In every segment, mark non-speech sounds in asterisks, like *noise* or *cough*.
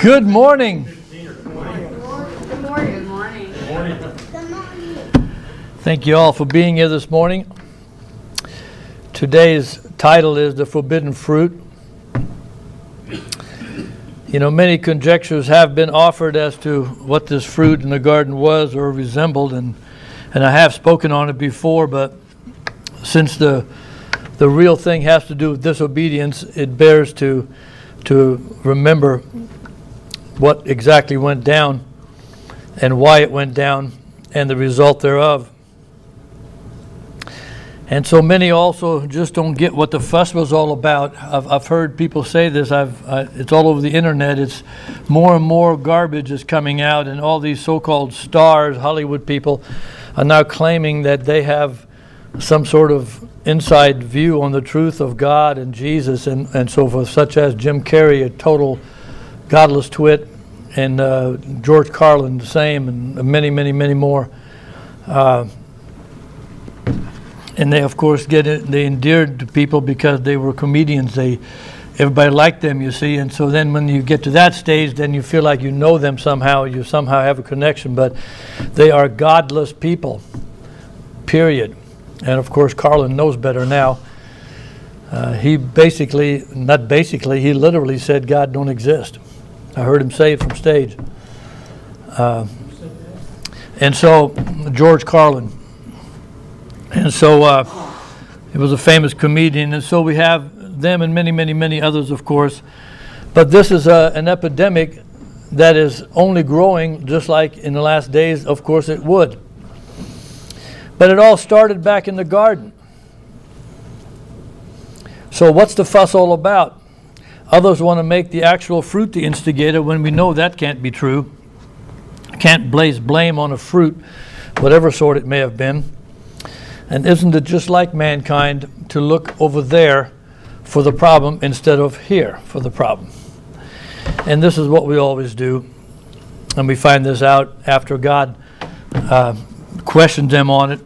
Good morning. Good morning. Good morning. Thank you all for being here this morning. Today's title is The Forbidden Fruit. You know, many conjectures have been offered as to what this fruit in the garden was or resembled, and, and I have spoken on it before, but since the, the real thing has to do with disobedience, it bears to, to remember what exactly went down and why it went down and the result thereof. And so many also just don't get what the fuss was all about. I've, I've heard people say this. I've, I, it's all over the internet. It's more and more garbage is coming out, and all these so-called stars, Hollywood people, are now claiming that they have some sort of inside view on the truth of God and Jesus and, and so forth, such as Jim Carrey, a total godless twit, and uh, George Carlin, the same, and many, many, many more. Uh, and they, of course, get it, they endeared to people because they were comedians. They, everybody liked them, you see. And so then when you get to that stage, then you feel like you know them somehow. You somehow have a connection, but they are godless people. Period. And of course, Carlin knows better now. Uh, he basically, not basically, he literally said God don't exist. I heard him say it from stage. Uh, and so, George Carlin. And so, uh, he was a famous comedian. And so, we have them and many, many, many others, of course. But this is a, an epidemic that is only growing, just like in the last days, of course, it would. But it all started back in the garden. So, what's the fuss all about? Others want to make the actual fruit the instigator when we know that can't be true. Can't place blame on a fruit, whatever sort it may have been. And isn't it just like mankind to look over there for the problem instead of here for the problem? And this is what we always do. And we find this out after God uh, questioned them on it.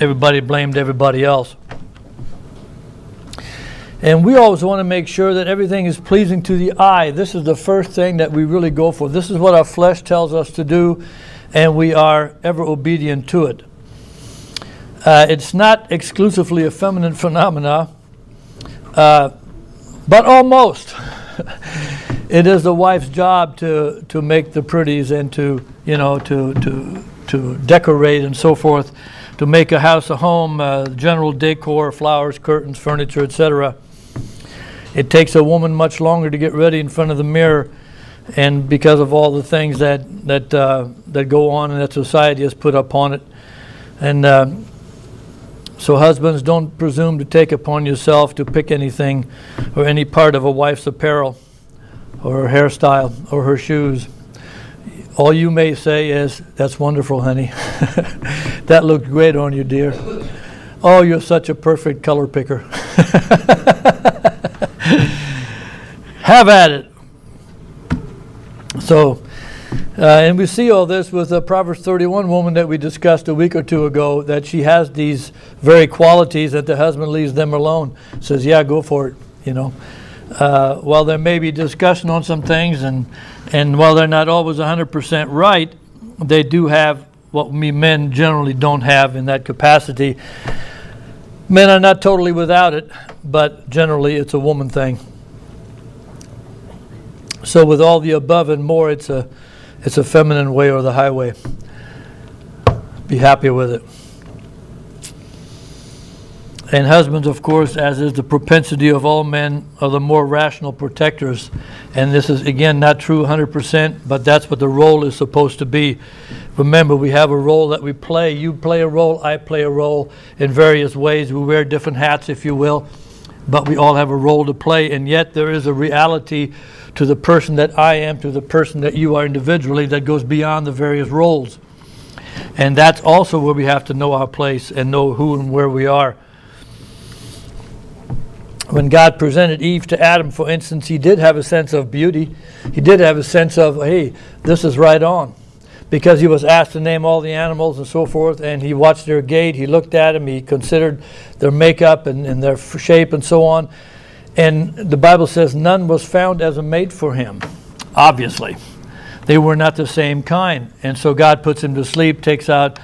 Everybody blamed everybody else. And we always want to make sure that everything is pleasing to the eye. This is the first thing that we really go for. This is what our flesh tells us to do, and we are ever obedient to it. Uh, it's not exclusively a feminine phenomena, uh, but almost. *laughs* it is the wife's job to, to make the pretties and to, you know, to, to, to decorate and so forth, to make a house a home, uh, general decor, flowers, curtains, furniture, etc. It takes a woman much longer to get ready in front of the mirror, and because of all the things that that uh, that go on and that society has put upon it, and uh, so husbands don't presume to take upon yourself to pick anything or any part of a wife's apparel, or her hairstyle, or her shoes. All you may say is, "That's wonderful, honey. *laughs* that looked great on you, dear." Oh, you're such a perfect color picker. *laughs* Have at it. So, uh, and we see all this with the Proverbs 31 woman that we discussed a week or two ago, that she has these very qualities that the husband leaves them alone. Says, yeah, go for it, you know. Uh, while there may be discussion on some things, and, and while they're not always 100% right, they do have what we men generally don't have in that capacity. Men are not totally without it, but generally it's a woman thing. So with all the above and more, it's a it's a feminine way or the highway. Be happy with it. And husbands, of course, as is the propensity of all men, are the more rational protectors. And this is, again, not true 100%, but that's what the role is supposed to be. Remember, we have a role that we play. You play a role, I play a role in various ways. We wear different hats, if you will, but we all have a role to play. And yet, there is a reality to the person that I am, to the person that you are individually, that goes beyond the various roles. And that's also where we have to know our place and know who and where we are when God presented Eve to Adam, for instance, he did have a sense of beauty. He did have a sense of, hey, this is right on. Because he was asked to name all the animals and so forth, and he watched their gait, he looked at them, he considered their makeup and, and their shape and so on. And the Bible says none was found as a mate for him. obviously. They were not the same kind. And so God puts him to sleep, takes out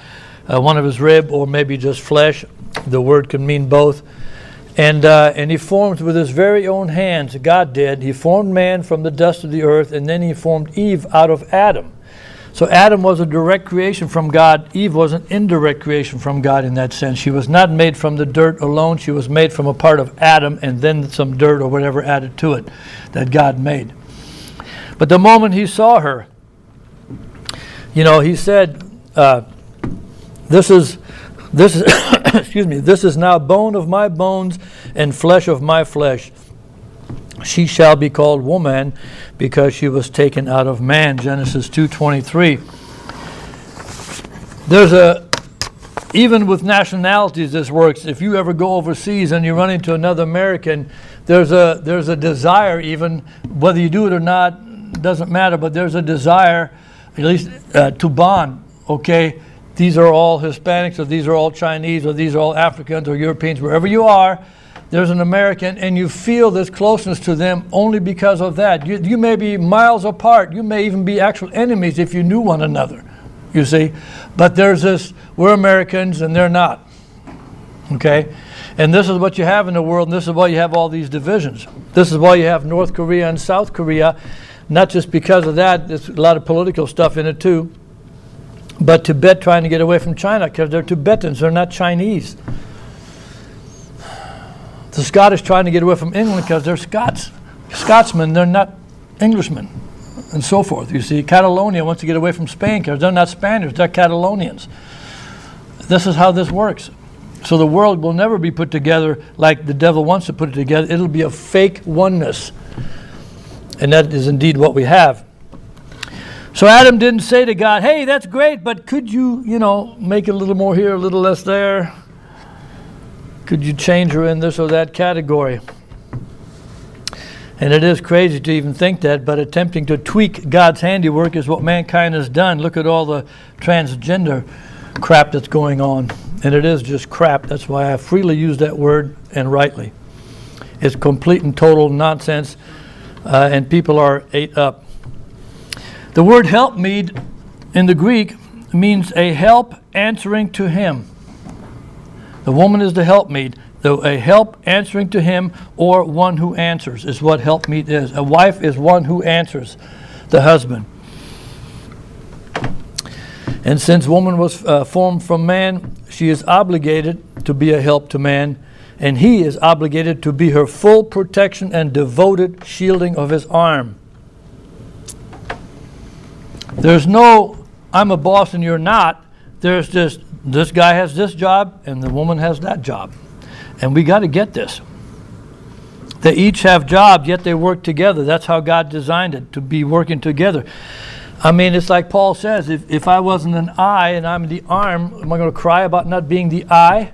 uh, one of his rib, or maybe just flesh. The word can mean both. And, uh, and he formed with his very own hands, God did. He formed man from the dust of the earth, and then he formed Eve out of Adam. So Adam was a direct creation from God. Eve was an indirect creation from God in that sense. She was not made from the dirt alone. She was made from a part of Adam and then some dirt or whatever added to it that God made. But the moment he saw her, you know, he said, uh, "This is, this is, *coughs* excuse me, this is now bone of my bones and flesh of my flesh." She shall be called woman because she was taken out of man genesis 2.23 there's a even with nationalities this works. If you ever go overseas and you run into another american there's a there's a desire even whether you do it or not doesn't matter but there's a desire at least uh, to bond okay? These are all hispanics or these are all chinese or these are all africans or europeans wherever you are there's an American, and you feel this closeness to them only because of that. You, you may be miles apart. You may even be actual enemies if you knew one another, you see. But there's this, we're Americans and they're not. Okay? And this is what you have in the world, and this is why you have all these divisions. This is why you have North Korea and South Korea, not just because of that, there's a lot of political stuff in it too, but Tibet trying to get away from China because they're Tibetans, they're not Chinese. The Scottish trying to get away from England because they're Scots. Scotsmen, they're not Englishmen, and so forth. You see, Catalonia wants to get away from Spain because they're not Spaniards, they're Catalonians. This is how this works. So the world will never be put together like the devil wants to put it together. It'll be a fake oneness. And that is indeed what we have. So Adam didn't say to God, hey, that's great, but could you, you know, make it a little more here, a little less there? Could you change her in this or that category? And it is crazy to even think that, but attempting to tweak God's handiwork is what mankind has done. Look at all the transgender crap that's going on. And it is just crap. That's why I freely use that word and rightly. It's complete and total nonsense, uh, and people are ate up. The word helpmeet in the Greek means a help answering to him. The woman is the helpmeet. The, a help answering to him or one who answers is what helpmeet is. A wife is one who answers the husband. And since woman was uh, formed from man, she is obligated to be a help to man, and he is obligated to be her full protection and devoted shielding of his arm. There's no, I'm a boss and you're not. There's just this guy has this job and the woman has that job. And we got to get this. They each have jobs, yet they work together. That's how God designed it, to be working together. I mean, it's like Paul says if, if I wasn't an eye and I'm the arm, am I going to cry about not being the eye?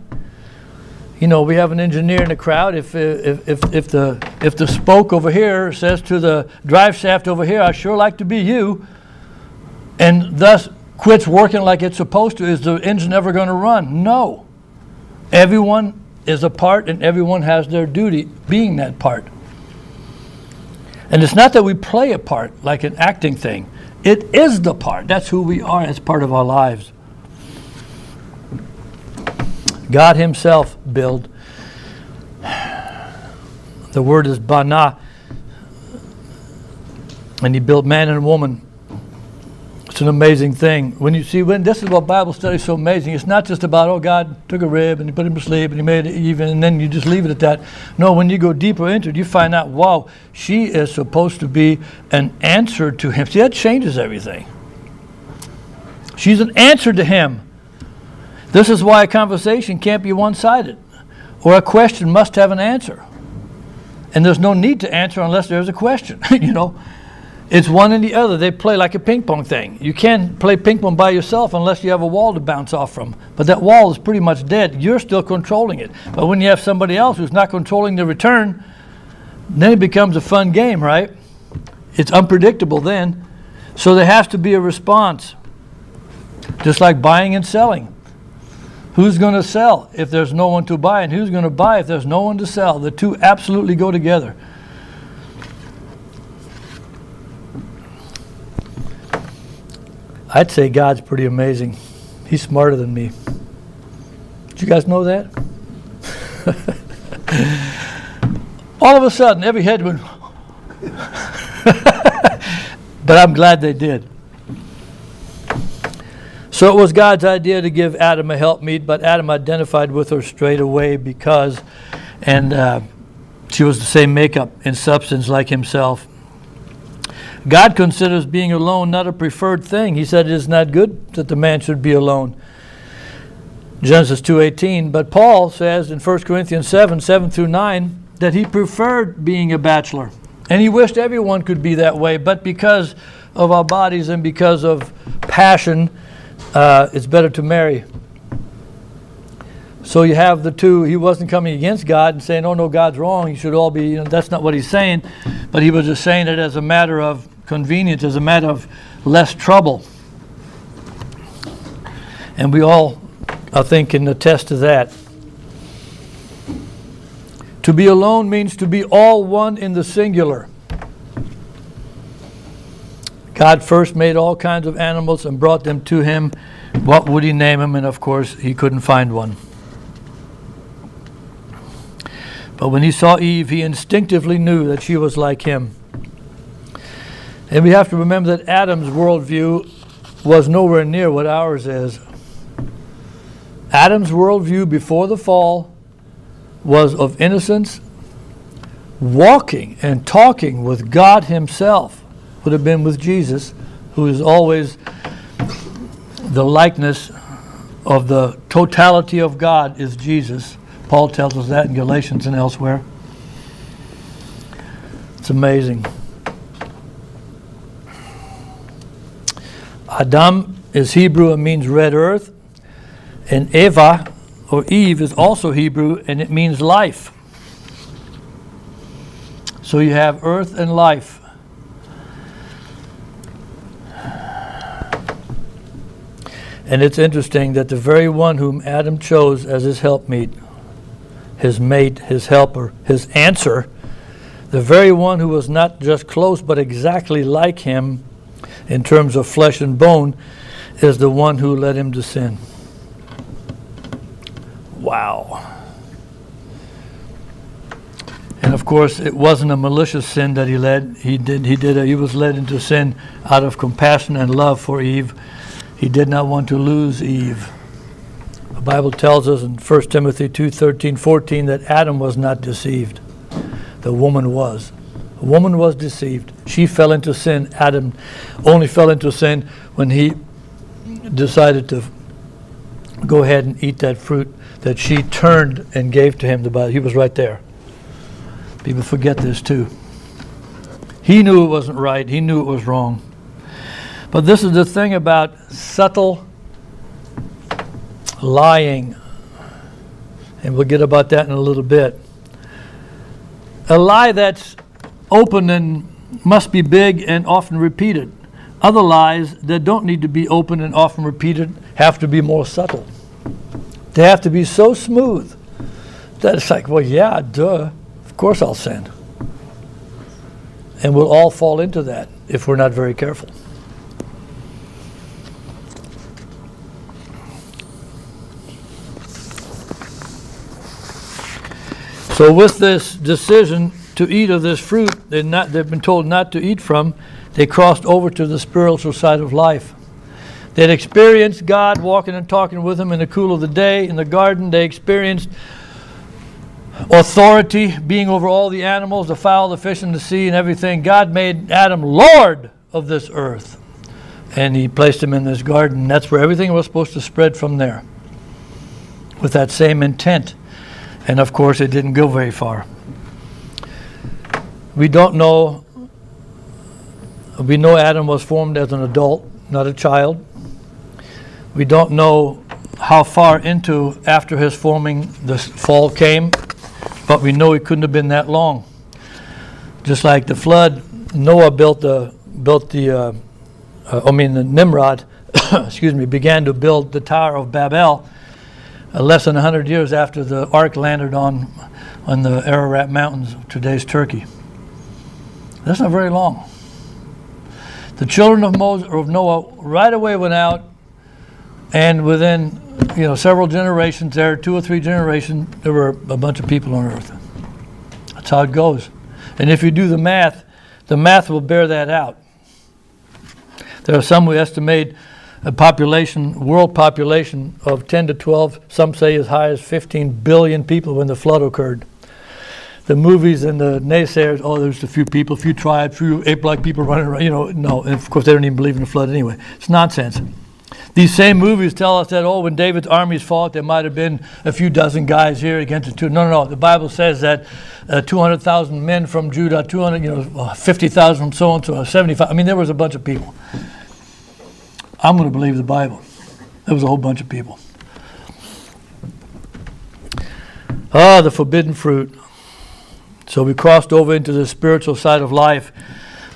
You know, we have an engineer in the crowd. If, uh, if, if, if, the, if the spoke over here says to the drive shaft over here, I sure like to be you, and thus quits working like it's supposed to, is the engine ever going to run? No. Everyone is a part and everyone has their duty being that part. And it's not that we play a part like an acting thing. It is the part. That's who we are as part of our lives. God Himself built. The word is bana. And He built man and woman it's an amazing thing. When you see, when this is what Bible study is so amazing. It's not just about, oh, God took a rib and he put him to sleep and he made it even, and then you just leave it at that. No, when you go deeper into it, you find out, wow, she is supposed to be an answer to him. See, that changes everything. She's an answer to him. This is why a conversation can't be one sided, or a question must have an answer. And there's no need to answer unless there's a question, *laughs* you know. It's one and the other. They play like a ping pong thing. You can't play ping pong by yourself unless you have a wall to bounce off from. But that wall is pretty much dead. You're still controlling it. But when you have somebody else who's not controlling the return, then it becomes a fun game, right? It's unpredictable then. So there has to be a response. Just like buying and selling. Who's going to sell if there's no one to buy? And who's going to buy if there's no one to sell? The two absolutely go together. I'd say God's pretty amazing. He's smarter than me. Did you guys know that? *laughs* All of a sudden, every head went. *laughs* but I'm glad they did. So it was God's idea to give Adam a helpmeet, but Adam identified with her straight away because, and uh, she was the same makeup and substance like himself. God considers being alone not a preferred thing. He said it is not good that the man should be alone. Genesis 2:18, but Paul says in 1 Corinthians 7, 7 through 9 that he preferred being a bachelor. And he wished everyone could be that way, but because of our bodies and because of passion, uh, it's better to marry. So you have the two. He wasn't coming against God and saying, "Oh no, God's wrong. You should all be." You know, that's not what he's saying, but he was just saying it as a matter of convenience, as a matter of less trouble. And we all, I think, can attest to that. To be alone means to be all one in the singular. God first made all kinds of animals and brought them to him. What would he name them? And of course, he couldn't find one. But when he saw Eve, he instinctively knew that she was like him. And we have to remember that Adam's worldview was nowhere near what ours is. Adam's worldview before the fall was of innocence, walking and talking with God Himself would have been with Jesus, who is always the likeness of the totality of God is Jesus. Paul tells us that in Galatians and elsewhere. It's amazing. Adam is Hebrew and means red earth, and Eva or Eve is also Hebrew and it means life. So you have earth and life. And it's interesting that the very one whom Adam chose as his helpmeet, his mate, his helper, his answer, the very one who was not just close but exactly like him in terms of flesh and bone, is the one who led him to sin. Wow. And of course, it wasn't a malicious sin that he led. He did. He did. A, he was led into sin out of compassion and love for Eve he did not want to lose Eve. Bible tells us in 1 Timothy 2 13, 14 that Adam was not deceived. The woman was. The woman was deceived. She fell into sin. Adam only fell into sin when he decided to go ahead and eat that fruit that she turned and gave to him. The Bible. He was right there. People forget this too. He knew it wasn't right. He knew it was wrong. But this is the thing about subtle lying. And we'll get about that in a little bit. A lie that's open and must be big and often repeated. Other lies that don't need to be open and often repeated have to be more subtle. They have to be so smooth that it's like, well, yeah, duh, of course I'll sin. And we'll all fall into that if we're not very careful. So with this decision to eat of this fruit they not, they've been told not to eat from, they crossed over to the spiritual side of life. They'd experienced God walking and talking with them in the cool of the day in the garden. They experienced authority being over all the animals, the fowl, the fish, and the sea, and everything. God made Adam Lord of this earth. And he placed him in this garden. That's where everything was supposed to spread from there with that same intent. And of course, it didn't go very far. We don't know. We know Adam was formed as an adult, not a child. We don't know how far into after his forming the fall came, but we know it couldn't have been that long. Just like the flood, Noah built the built the, uh, uh, I mean the Nimrod, *coughs* excuse me, began to build the Tower of Babel uh, less than 100 years after the ark landed on, on the Ararat Mountains of today's Turkey. That's not very long. The children of Moses or of Noah right away went out, and within you know several generations, there two or three generations, there were a bunch of people on earth. That's how it goes. And if you do the math, the math will bear that out. There are some who estimate a population, world population of 10 to 12, some say as high as 15 billion people when the flood occurred. The movies and the naysayers, oh, there's a few people, a few tribes, a few ape-like people running around, you know, no. And of course, they don't even believe in the flood anyway. It's nonsense. These same movies tell us that, oh, when David's armies fought, there might have been a few dozen guys here against the two. No, no, no. The Bible says that uh, 200,000 men from Judah, 200, you know, uh, 50,000 from so and so, 75. I mean, there was a bunch of people. I'm going to believe the Bible. There was a whole bunch of people. Ah, the forbidden fruit. So we crossed over into the spiritual side of life,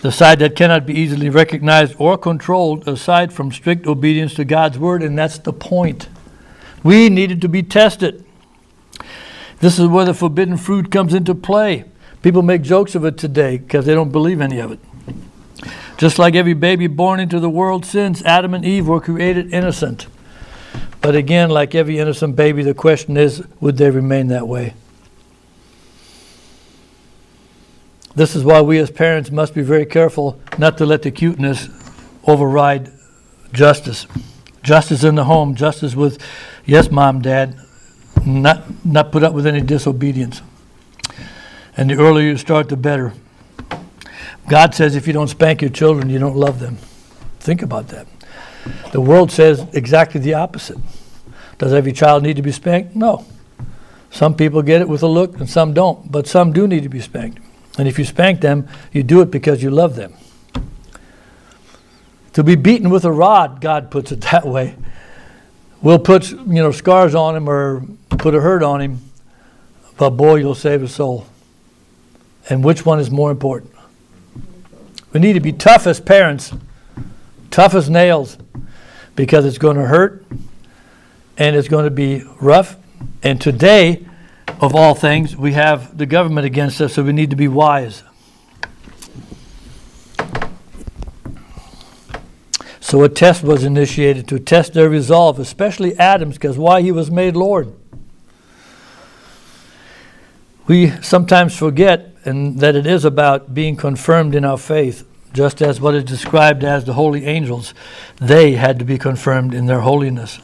the side that cannot be easily recognized or controlled aside from strict obedience to God's word, and that's the point. We needed to be tested. This is where the forbidden fruit comes into play. People make jokes of it today because they don't believe any of it. Just like every baby born into the world since, Adam and Eve were created innocent. But again, like every innocent baby, the question is would they remain that way? This is why we as parents must be very careful not to let the cuteness override justice. Justice in the home, justice with, yes, mom, dad, not, not put up with any disobedience. And the earlier you start, the better. God says if you don't spank your children, you don't love them. Think about that. The world says exactly the opposite. Does every child need to be spanked? No. Some people get it with a look and some don't, but some do need to be spanked. And if you spank them, you do it because you love them. To be beaten with a rod, God puts it *laughs* that way, will put you know scars on him or put a hurt on him, but boy, you'll save his soul. And which one is more important? We need to be tough as parents, tough as nails, because it's going to hurt and it's going to be rough. And today, of all things, we have the government against us, so we need to be wise. So a test was initiated to test their resolve, especially Adam's, because why he was made Lord. We sometimes forget and that it is about being confirmed in our faith, just as what is described as the holy angels. They had to be confirmed in their holiness.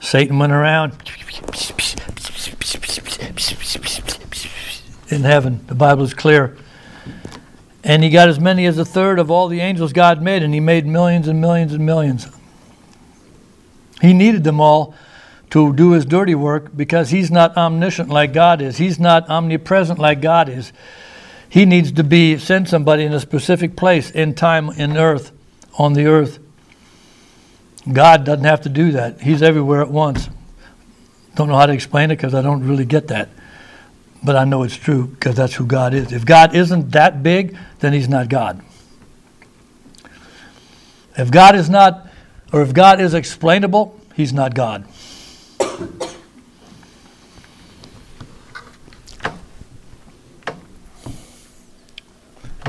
Satan went around in heaven. The Bible is clear. And he got as many as a third of all the angels God made, and he made millions and millions and millions. He needed them all to do his dirty work because he's not omniscient like God is. He's not omnipresent like God is. He needs to be send somebody in a specific place in time in earth, on the earth. God doesn't have to do that. He's everywhere at once. Don't know how to explain it because I don't really get that. But I know it's true because that's who God is. If God isn't that big, then he's not God. If God is not, or if God is explainable, he's not God.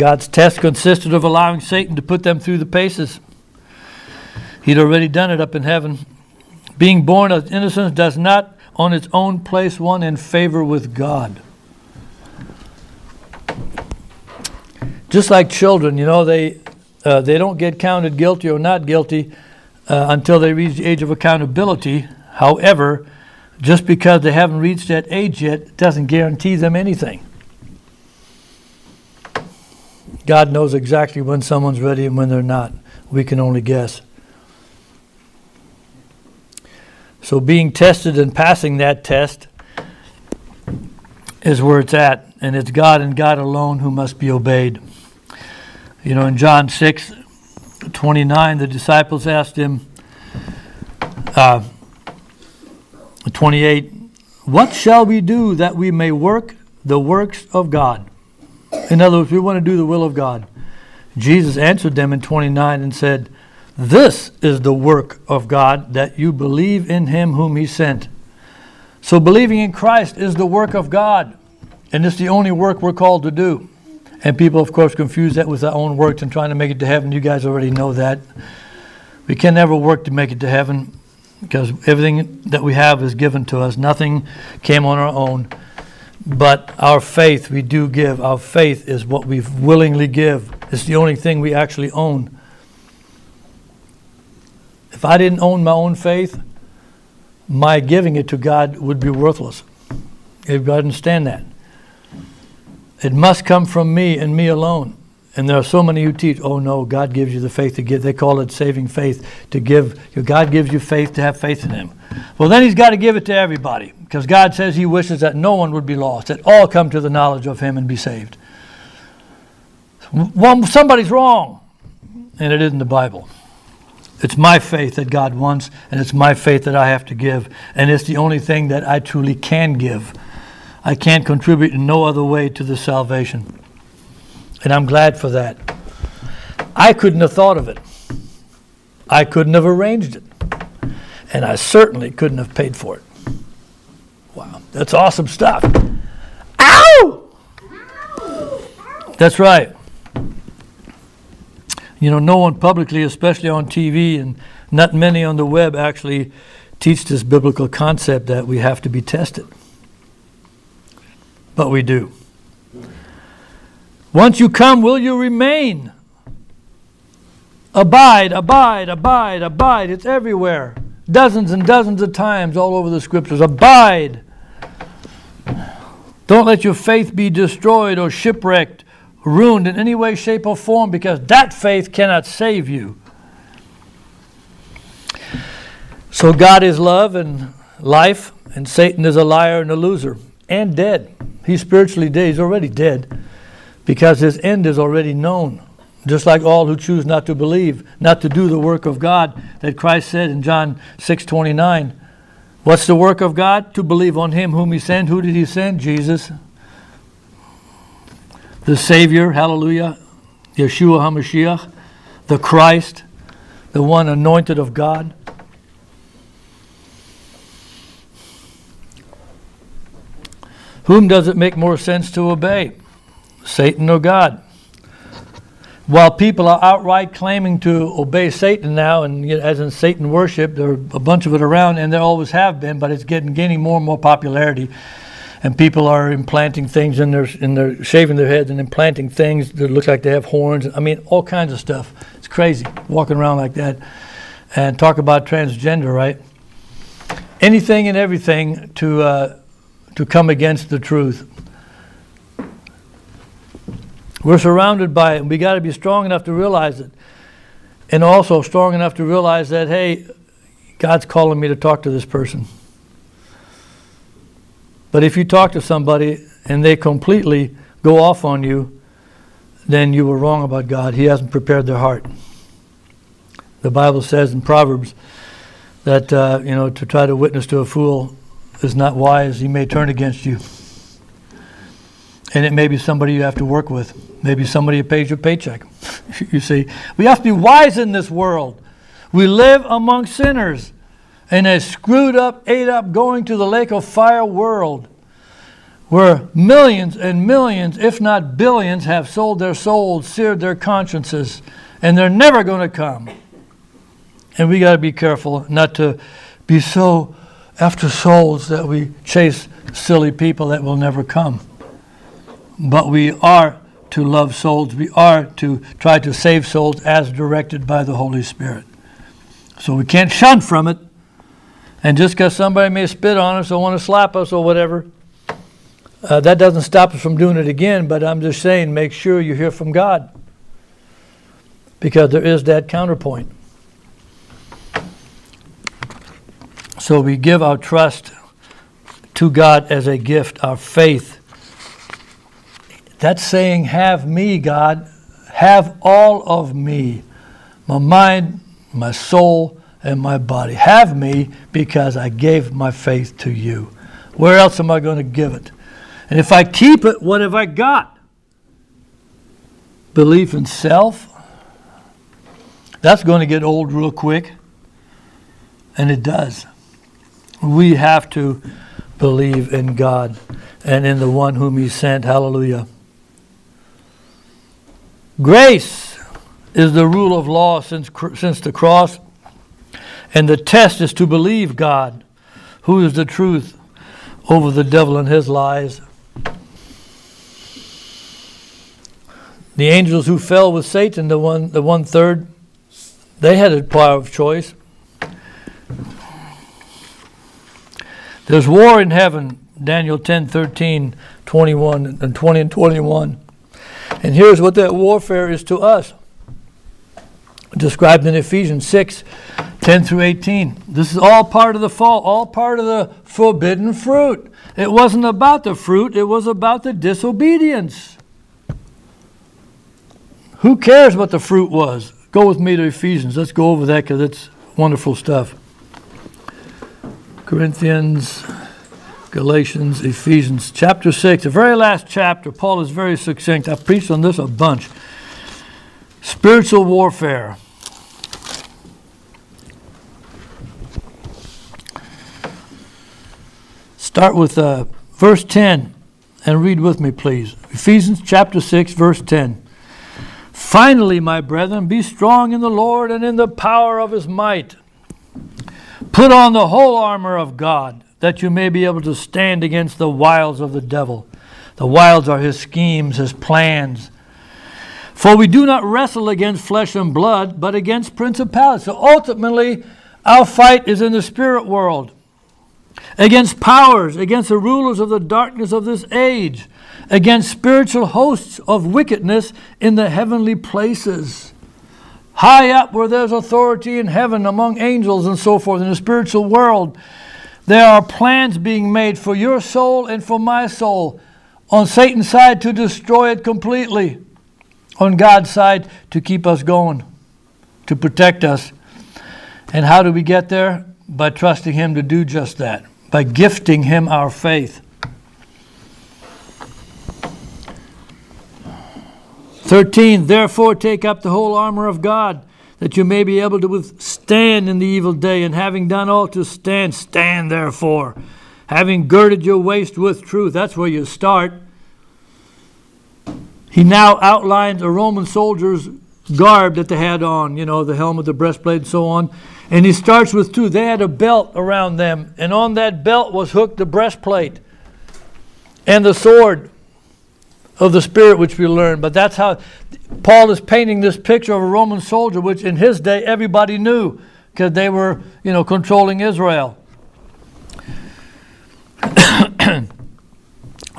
God's test consisted of allowing Satan to put them through the paces. He'd already done it up in heaven. Being born of innocence does not on its own place one in favor with God. Just like children, you know, they, uh, they don't get counted guilty or not guilty uh, until they reach the age of accountability. However, just because they haven't reached that age yet doesn't guarantee them anything. God knows exactly when someone's ready and when they're not. We can only guess. So, being tested and passing that test is where it's at. And it's God and God alone who must be obeyed. You know, in John 6 29, the disciples asked him, uh, 28, What shall we do that we may work the works of God? In other words, we want to do the will of God. Jesus answered them in 29 and said, This is the work of God, that you believe in him whom he sent. So believing in Christ is the work of God, and it's the only work we're called to do. And people, of course, confuse that with their own works and trying to make it to heaven. You guys already know that. We can never work to make it to heaven because everything that we have is given to us. Nothing came on our own. But our faith, we do give. Our faith is what we willingly give. It's the only thing we actually own. If I didn't own my own faith, my giving it to God would be worthless. If God understand that. It must come from me and me alone. And there are so many who teach, oh no, God gives you the faith to give. They call it saving faith to give. God gives you faith to have faith in Him. Well, then He's got to give it to everybody because God says He wishes that no one would be lost, that all come to the knowledge of Him and be saved. Well, somebody's wrong, and it isn't the Bible. It's my faith that God wants, and it's my faith that I have to give, and it's the only thing that I truly can give. I can't contribute in no other way to the salvation. And I'm glad for that. I couldn't have thought of it. I couldn't have arranged it. And I certainly couldn't have paid for it. Wow, that's awesome stuff. Ow! That's right. You know, no one publicly, especially on TV, and not many on the web actually teach this biblical concept that we have to be tested. But we do. Once you come, will you remain? Abide, abide, abide, abide. It's everywhere. Dozens and dozens of times all over the scriptures. Abide. Don't let your faith be destroyed or shipwrecked, ruined in any way, shape, or form, because that faith cannot save you. So God is love and life, and Satan is a liar and a loser and dead. He's spiritually dead. He's already dead because his end is already known. Just like all who choose not to believe, not to do the work of God that Christ said in John 6 29. What's the work of God? To believe on him whom he sent. Who did he send? Jesus. The Savior, hallelujah. Yeshua HaMashiach, the Christ, the one anointed of God. Whom does it make more sense to obey? Satan or God. While people are outright claiming to obey Satan now, and as in Satan worship, there are a bunch of it around, and there always have been, but it's getting gaining more and more popularity. And people are implanting things in their, in their shaving their heads and implanting things that look like they have horns. I mean, all kinds of stuff. It's crazy walking around like that. And talk about transgender, right? Anything and everything to uh, to come against the truth. We're surrounded by it, and we got to be strong enough to realize it. And also strong enough to realize that, hey, God's calling me to talk to this person. But if you talk to somebody and they completely go off on you, then you were wrong about God. He hasn't prepared their heart. The Bible says in Proverbs that, uh, you know, to try to witness to a fool is not wise. He may turn against you. And it may be somebody you have to work with. Maybe somebody who pays your paycheck. *laughs* you see, we have to be wise in this world. We live among sinners in a screwed up, ate up, going to the lake of fire world where millions and millions, if not billions, have sold their souls, seared their consciences, and they're never going to come. And we got to be careful not to be so after souls that we chase silly people that will never come. But we are to love souls. We are to try to save souls as directed by the Holy Spirit. So we can't shun from it. And just because somebody may spit on us or want to slap us or whatever, uh, that doesn't stop us from doing it again. But I'm just saying, make sure you hear from God. Because there is that counterpoint. So we give our trust to God as a gift, our faith that's saying, Have me, God. Have all of me my mind, my soul, and my body. Have me because I gave my faith to you. Where else am I going to give it? And if I keep it, what have I got? Belief in self? That's going to get old real quick. And it does. We have to believe in God and in the one whom He sent. Hallelujah. Grace is the rule of law since, since the cross, and the test is to believe God, who is the truth, over the devil and his lies. The angels who fell with Satan, the one, the one third, they had a power of choice. There's war in heaven, Daniel 10, 13, 21, and 20 and 21. And here's what that warfare is to us, described in Ephesians 6, 10 through 18. This is all part of the fall, all part of the forbidden fruit. It wasn't about the fruit, it was about the disobedience. Who cares what the fruit was? Go with me to Ephesians. Let's go over that because it's wonderful stuff. Corinthians, Galatians, Ephesians, chapter 6, the very last chapter. Paul is very succinct. I've preached on this a bunch. Spiritual warfare. Start with uh, verse 10 and read with me, please. Ephesians chapter 6, verse 10. Finally, my brethren, be strong in the Lord and in the power of his might. Put on the whole armor of God, that you may be able to stand against the wiles of the devil. The wiles are his schemes, his plans. For we do not wrestle against flesh and blood, but against principalities. So ultimately, our fight is in the spirit world, against powers, against the rulers of the darkness of this age against spiritual hosts of wickedness in the heavenly places. High up where there's authority in heaven among angels and so forth in the spiritual world, there are plans being made for your soul and for my soul. On Satan's side to destroy it completely, on God's side to keep us going, to protect us. And how do we get there? By trusting Him to do just that, by gifting Him our faith. 13, therefore take up the whole armor of God, that you may be able to withstand in the evil day, and having done all to stand, stand therefore. Having girded your waist with truth, that's where you start. He now outlines a Roman soldier's garb that they had on, you know, the helmet, the breastplate, and so on. And he starts with two. They had a belt around them, and on that belt was hooked the breastplate and the sword of the Spirit, which we learn. But that's how Paul is painting this picture of a Roman soldier, which in his day everybody knew because they were, you know, controlling Israel. *coughs*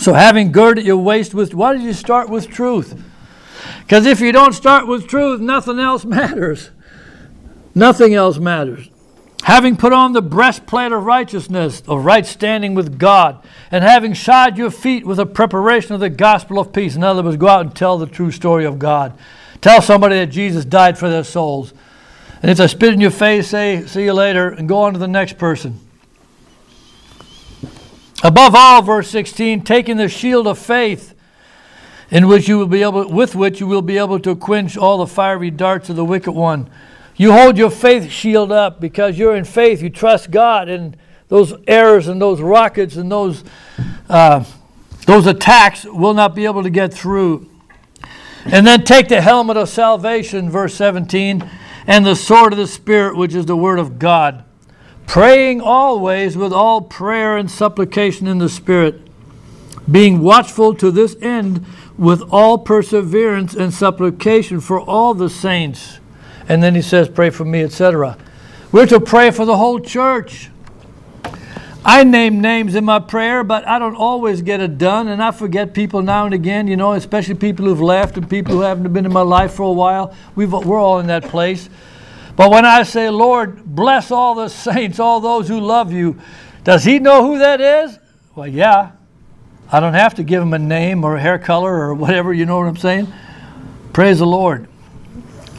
so having girded your waist with, why did you start with truth? Because if you don't start with truth, nothing else matters. Nothing else matters having put on the breastplate of righteousness, of right standing with God, and having shod your feet with a preparation of the gospel of peace. In other words, go out and tell the true story of God. Tell somebody that Jesus died for their souls. And if they spit in your face, say, see you later, and go on to the next person. Above all, verse 16, taking the shield of faith, in which you will be able, with which you will be able to quench all the fiery darts of the wicked one. You hold your faith shield up because you're in faith. You trust God, and those errors and those rockets and those uh, those attacks will not be able to get through. And then take the helmet of salvation, verse 17, and the sword of the Spirit, which is the word of God, praying always with all prayer and supplication in the Spirit, being watchful to this end with all perseverance and supplication for all the saints and then he says, Pray for me, etc. We're to pray for the whole church. I name names in my prayer, but I don't always get it done, and I forget people now and again, you know, especially people who've left and people who haven't been in my life for a while. We've, we're all in that place. But when I say, Lord, bless all the saints, all those who love you, does He know who that is? Well, yeah. I don't have to give Him a name or a hair color or whatever, you know what I'm saying? Praise the Lord.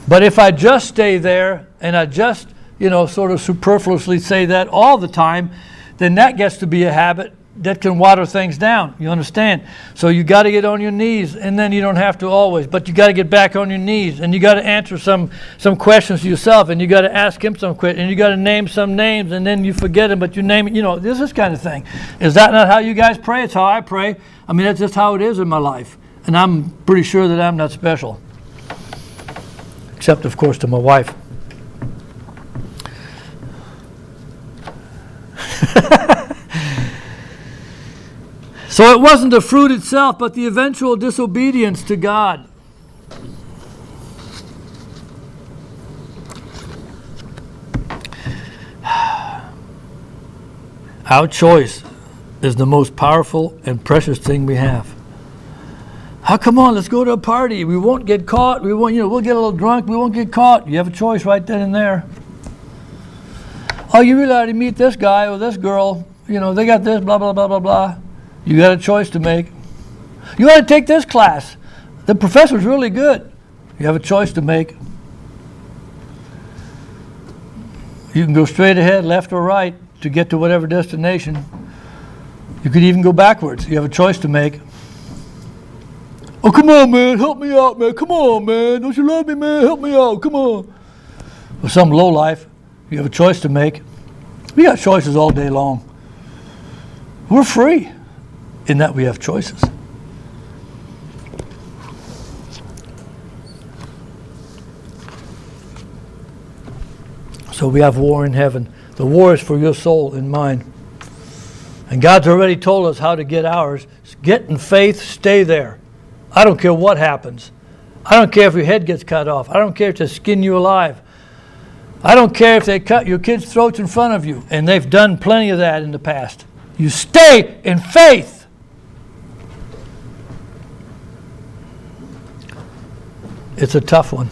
But if I just stay there and I just, you know, sort of superfluously say that all the time, then that gets to be a habit that can water things down. You understand? So you got to get on your knees, and then you don't have to always, but you got to get back on your knees, and you got to answer some some questions yourself, and you got to ask him some questions, and you got to name some names, and then you forget them, but you name it. You know, this is kind of thing. Is that not how you guys pray? It's how I pray. I mean, that's just how it is in my life, and I'm pretty sure that I'm not special. Except, of course, to my wife. *laughs* so it wasn't the fruit itself, but the eventual disobedience to God. *sighs* Our choice is the most powerful and precious thing we have. How come on, let's go to a party. We won't get caught. We won't, you know, we'll get a little drunk. We won't get caught. You have a choice right then and there. Oh, you really ought to meet this guy or this girl. You know, they got this, blah, blah, blah, blah, blah. You got a choice to make. You ought to take this class. The professor's really good. You have a choice to make. You can go straight ahead, left or right, to get to whatever destination. You could even go backwards. You have a choice to make. Oh, come on, man, help me out, man. Come on, man. Don't you love me, man? Help me out. Come on. Or some low life, you have a choice to make. We got choices all day long. We're free in that we have choices. So we have war in heaven. The war is for your soul and mine. And God's already told us how to get ours. Get in faith, stay there. I don't care what happens. I don't care if your head gets cut off. I don't care if they skin you alive. I don't care if they cut your kids' throats in front of you, and they've done plenty of that in the past. You stay in faith. It's a tough one.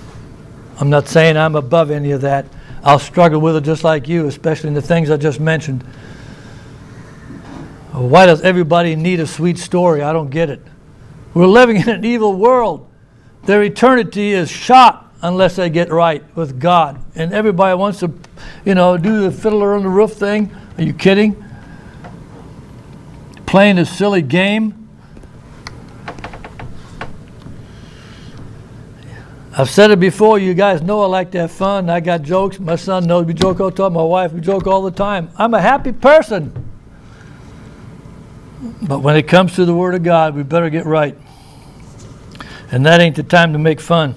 I'm not saying I'm above any of that. I'll struggle with it just like you, especially in the things I just mentioned. Why does everybody need a sweet story? I don't get it. We're living in an evil world. Their eternity is shot unless they get right with God. And everybody wants to, you know, do the fiddler on the roof thing. Are you kidding? Playing a silly game. I've said it before, you guys know I like to have fun. I got jokes. My son knows we joke all the time. My wife, we joke all the time. I'm a happy person. But when it comes to the Word of God, we better get right. And that ain't the time to make fun.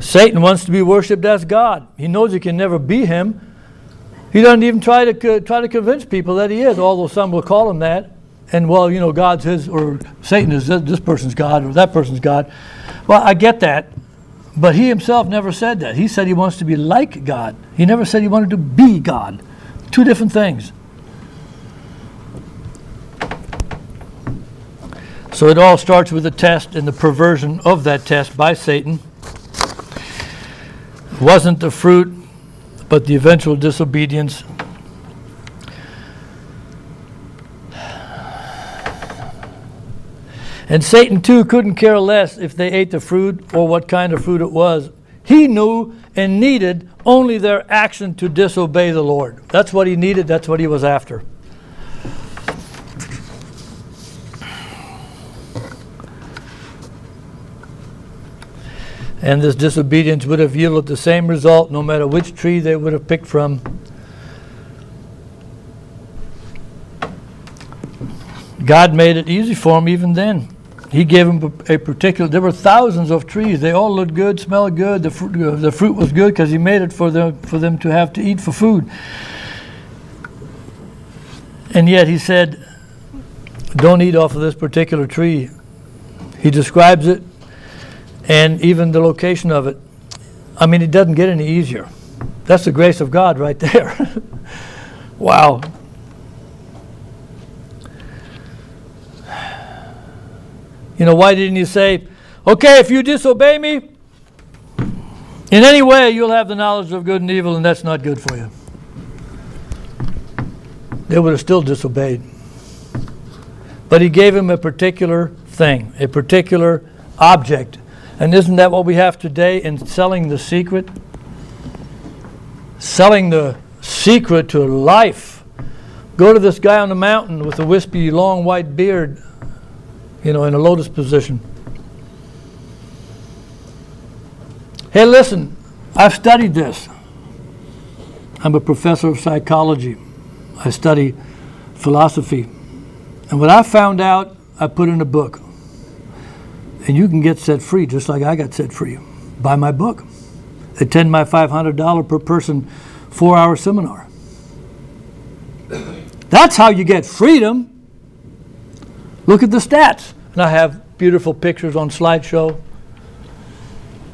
Satan wants to be worshipped as God. He knows he can never be him. He doesn't even try to try to convince people that he is, although some will call him that. And well, you know, God's his, or Satan is this, this person's God, or that person's God. Well, I get that, but he himself never said that. He said he wants to be like God. He never said he wanted to be God. Two different things. So it all starts with a test and the perversion of that test by Satan. It wasn't the fruit, but the eventual disobedience. And Satan, too, couldn't care less if they ate the fruit or what kind of fruit it was. He knew and needed only their action to disobey the Lord. That's what he needed, that's what he was after. And this disobedience would have yielded the same result no matter which tree they would have picked from. God made it easy for them even then. He gave them a particular, there were thousands of trees. They all looked good, smelled good. The, fruit, uh, the fruit was good because he made it for them, for them to have to eat for food. And yet he said, don't eat off of this particular tree. He describes it and even the location of it. I mean, it doesn't get any easier. That's the grace of God right *laughs* there. wow. You know, why didn't you say, okay, if you disobey me, in any way you'll have the knowledge of good and evil, and that's not good for you? They would have still disobeyed. But he gave him a particular thing, a particular object. And isn't that what we have today in selling the secret? Selling the secret to life. Go to this guy on the mountain with a wispy, long white beard you know, in a lotus position. Hey, listen, I've studied this. I'm a professor of psychology. I study philosophy. And what I found out, I put in a book. And you can get set free just like I got set free. Buy my book. Attend my $500 per person four hour seminar. That's how you get freedom. Look at the stats. And I have beautiful pictures on slideshow.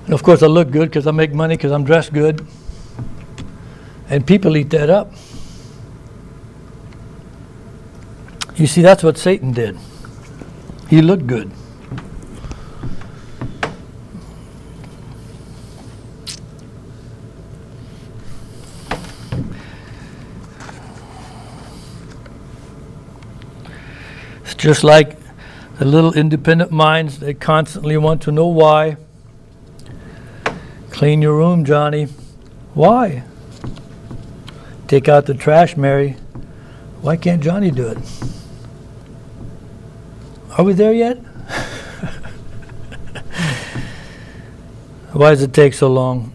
And of course, I look good because I make money because I'm dressed good. And people eat that up. You see, that's what Satan did. He looked good. Just like the little independent minds, they constantly want to know why. Clean your room, Johnny. Why? Take out the trash, Mary. Why can't Johnny do it? Are we there yet? *laughs* Why does it take so long?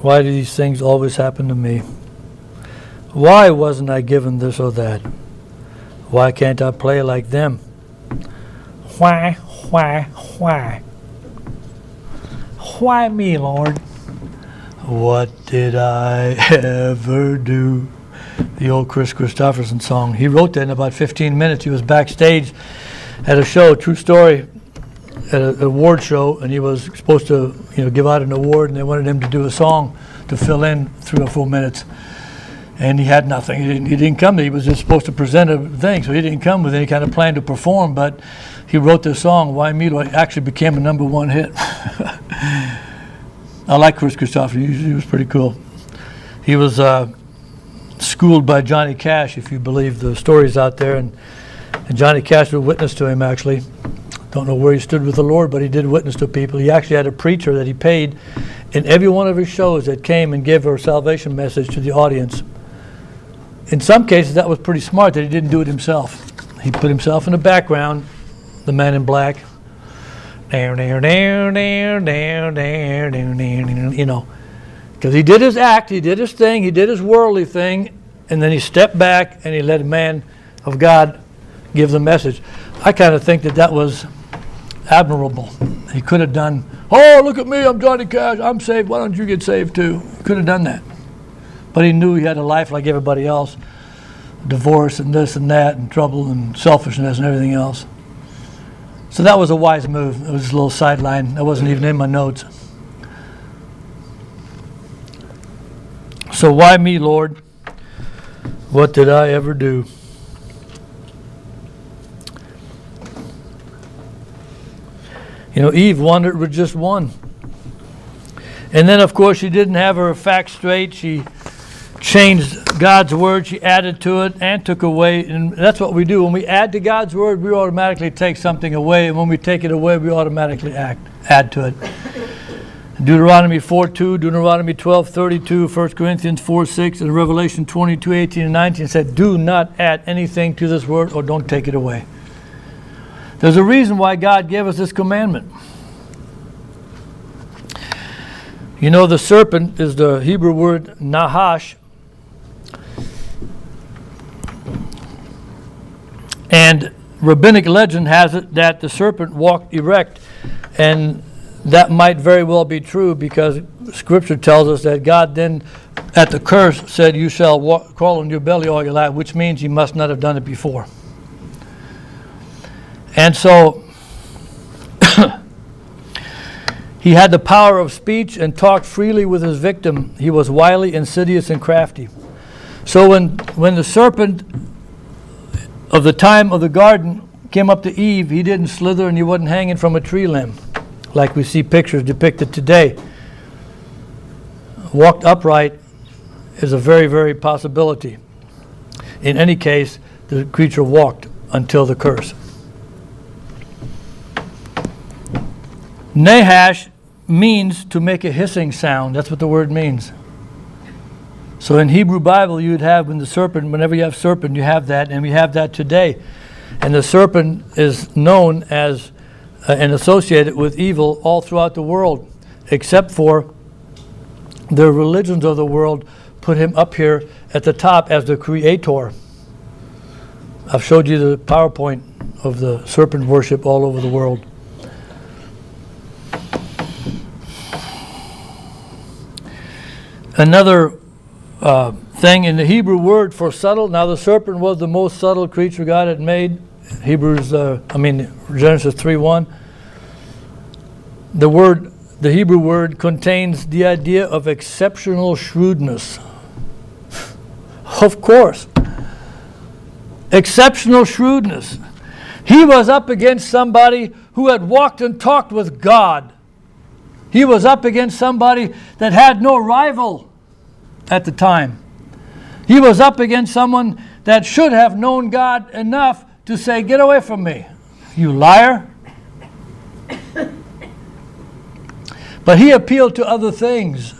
Why do these things always happen to me? Why wasn't I given this or that? Why can't I play like them? Why, why, why? Why me, Lord? What did I ever do? The old Chris Kristofferson song. He wrote that in about 15 minutes. He was backstage at a show, true story, at an award show, and he was supposed to, you know, give out an award, and they wanted him to do a song to fill in three or four minutes. And he had nothing. He didn't, he didn't come. He was just supposed to present a thing, so he didn't come with any kind of plan to perform. But he wrote this song, "Why Me?" It actually became a number one hit. *laughs* I like Chris Kristoffer. He, he, was pretty cool. He was uh, schooled by Johnny Cash, if you believe the stories out there, and and Johnny Cash was witness to him, actually. Don't know where he stood with the Lord, but he did witness to people. He actually had a preacher that he paid in every one of his shows that came and gave a salvation message to the audience. In some cases, that was pretty smart that he didn't do it himself. He put himself in the background, the man in black. You know, because he did his act, he did his thing, he did his worldly thing, and then he stepped back and he let a man of God give the message. I kind of think that that was admirable. He could have done, oh, look at me, I'm Johnny Cash, I'm saved, why don't you get saved too? He could have done that. But he knew he had a life like everybody else divorce and this and that, and trouble and selfishness and everything else. So that was a wise move. It was a little sideline. That wasn't even in my notes. So why me, Lord? What did I ever do? You know, Eve wandered with just one. And then, of course, she didn't have her facts straight. She changed God's word, she added to it and took away. And that's what we do. When we add to God's word, we automatically take something away. And when we take it away, we automatically act, add to it. Deuteronomy 4 2, Deuteronomy 12 32, 1 Corinthians 4 6, and Revelation 22 18 and 19 said, Do not add anything to this word or don't take it away. There's a reason why God gave us this commandment. You know, the serpent is the Hebrew word nahash. And rabbinic legend has it that the serpent walked erect. And that might very well be true because scripture tells us that God then, at the curse, said, You shall walk, crawl on your belly all your life, which means you must not have done it before. And so *coughs* he had the power of speech and talked freely with his victim. He was wily, insidious, and crafty. So when, when the serpent of the time of the garden came up to Eve, he didn't slither and he wasn't hanging from a tree limb like we see pictures depicted today. Walked upright is a very, very possibility. In any case, the creature walked until the curse. Nahash means to make a hissing sound. That's what the word means. So in Hebrew Bible, you'd have when the serpent, whenever you have serpent, you have that, and we have that today. And the serpent is known as uh, and associated with evil all throughout the world, except for the religions of the world put him up here at the top as the creator. I've showed you the PowerPoint of the serpent worship all over the world. Another uh, thing in the Hebrew word for subtle. Now the serpent was the most subtle creature God had made. Hebrews, uh, I mean Genesis 3:1. The word, the Hebrew word, contains the idea of exceptional shrewdness. of course, exceptional shrewdness. He was up against somebody who had walked and talked with God. He was up against somebody that had no rival at the time. He was up against someone that should have known God enough to say, Get away from me, you liar. *coughs* but he appealed to other things.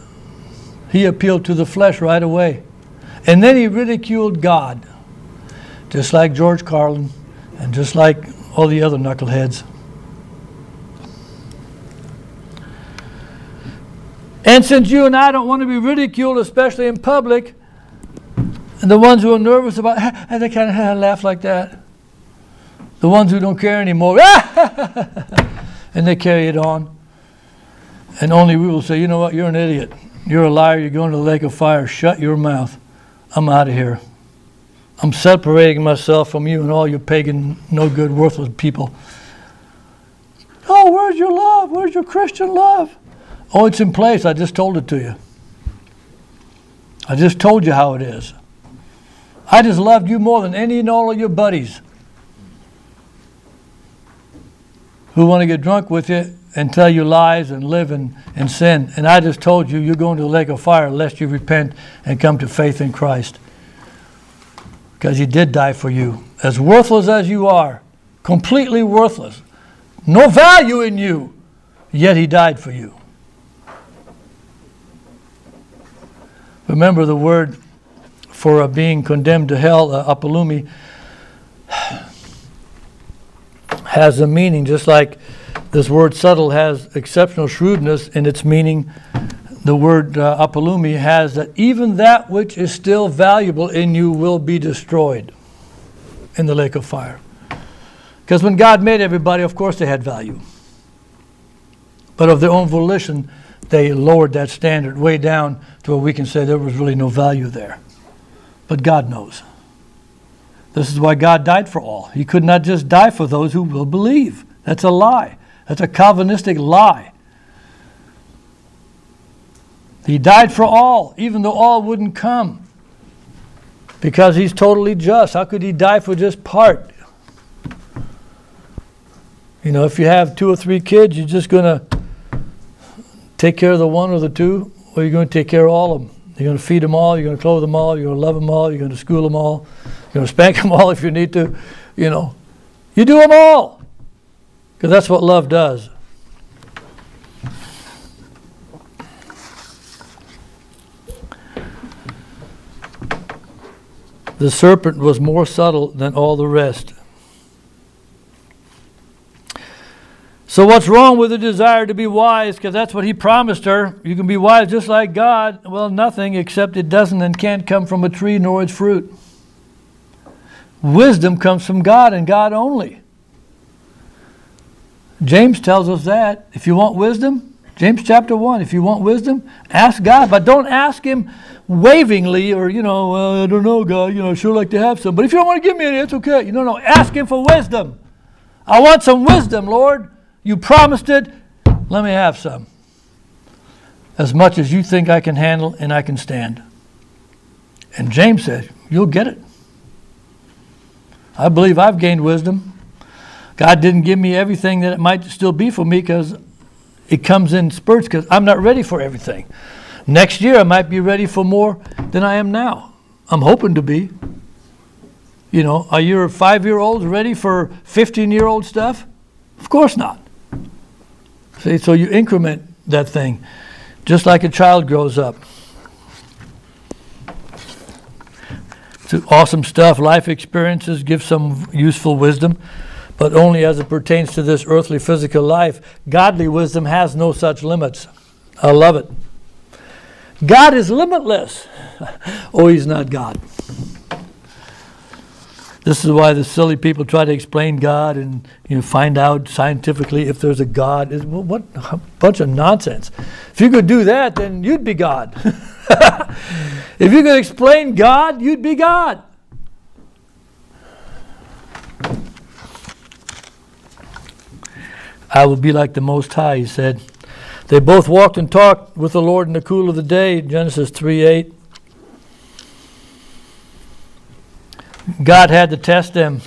He appealed to the flesh right away. And then he ridiculed God, just like George Carlin and just like all the other knuckleheads. And since you and I don't want to be ridiculed, especially in public, and the ones who are nervous about, *laughs* and they kind of *laughs* laugh like that. The ones who don't care anymore, *laughs* and they carry it on. And only we will say, you know what, you're an idiot. You're a liar. You're going to the lake of fire. Shut your mouth. I'm out of here. I'm separating myself from you and all your pagan, no good, worthless people. Oh, where's your love? Where's your Christian love? Oh, it's in place. I just told it to you. I just told you how it is. I just loved you more than any and all of your buddies who want to get drunk with you and tell you lies and live in, in sin. And I just told you you're going to the lake of fire lest you repent and come to faith in Christ. Because he did die for you. As worthless as you are, completely worthless, no value in you, yet he died for you. Remember the word for uh, being condemned to hell, uh, apolumi, has a meaning just like this word subtle has exceptional shrewdness in its meaning. The word uh, apolumi has that even that which is still valuable in you will be destroyed in the lake of fire. Because when God made everybody, of course they had value. But of their own volition, they lowered that standard way down to where we can say there was really no value there. But God knows. This is why God died for all. He could not just die for those who will believe. That's a lie. That's a Calvinistic lie. He died for all, even though all wouldn't come. Because he's totally just. How could he die for just part? You know, if you have two or three kids, you're just going to take care of the one or the two, or you're going to take care of all of them. You're going to feed them all, you're going to clothe them all, you're going to love them all, you're going to school them all, you're going *laughs* to spank them all if you need to. You know, you do them all. Because that's what love does. The serpent was more subtle than all the rest. So, what's wrong with the desire to be wise? Because that's what he promised her. You can be wise just like God. Well, nothing except it doesn't and can't come from a tree nor its fruit. Wisdom comes from God and God only. James tells us that. If you want wisdom, James chapter 1, if you want wisdom, ask God. But don't ask Him wavingly or, you know, well, I don't know, God, you know, I sure like to have some. But if you don't want to give me any, it's okay. You know, no, ask Him for wisdom. I want some wisdom, Lord. You promised it. Let me have some. As much as you think I can handle and I can stand. And James says, You'll get it. I believe I've gained wisdom. God didn't give me everything that it might still be for me because it comes in spurts because I'm not ready for everything. Next year, I might be ready for more than I am now. I'm hoping to be. You know, are your five year olds ready for 15 year old stuff? Of course not. See, so you increment that thing just like a child grows up. It's awesome stuff. Life experiences give some useful wisdom, but only as it pertains to this earthly physical life. Godly wisdom has no such limits. I love it. God is limitless. *laughs* oh, he's not God. This is why the silly people try to explain God and you know, find out scientifically if there's a God. What a bunch of nonsense. If you could do that, then you'd be God. *laughs* If you could explain God, you'd be God. I will be like the Most High, he said. They both walked and talked with the Lord in the cool of the day, Genesis 3 8. God had to test them.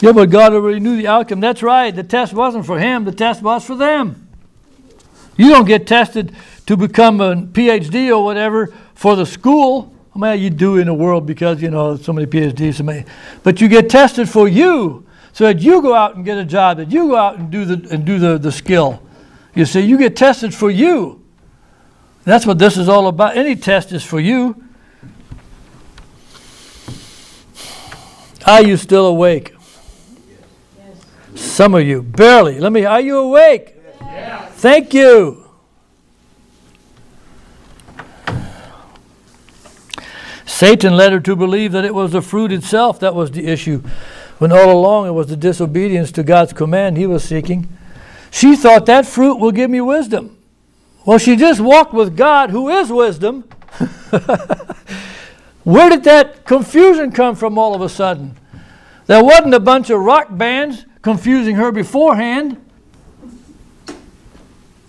Yeah, but God already knew the outcome. That's right. The test wasn't for him, the test was for them. You don't get tested to become a PhD or whatever for the school. I mean, you do in the world because, you know, so many PhDs. So many. But you get tested for you so that you go out and get a job, that you go out and do the, and do the, the skill. You see, you get tested for you. That's what this is all about. Any test is for you. Are you still awake? Yes. Some of you, barely. Let me, are you awake? Yes. Thank you. Satan led her to believe that it was the fruit itself that was the issue when all along it was the disobedience to God's command he was seeking. She thought that fruit will give me wisdom. Well, she just walked with God, who is wisdom. *laughs* Where did that confusion come from all of a sudden? There wasn't a bunch of rock bands confusing her beforehand.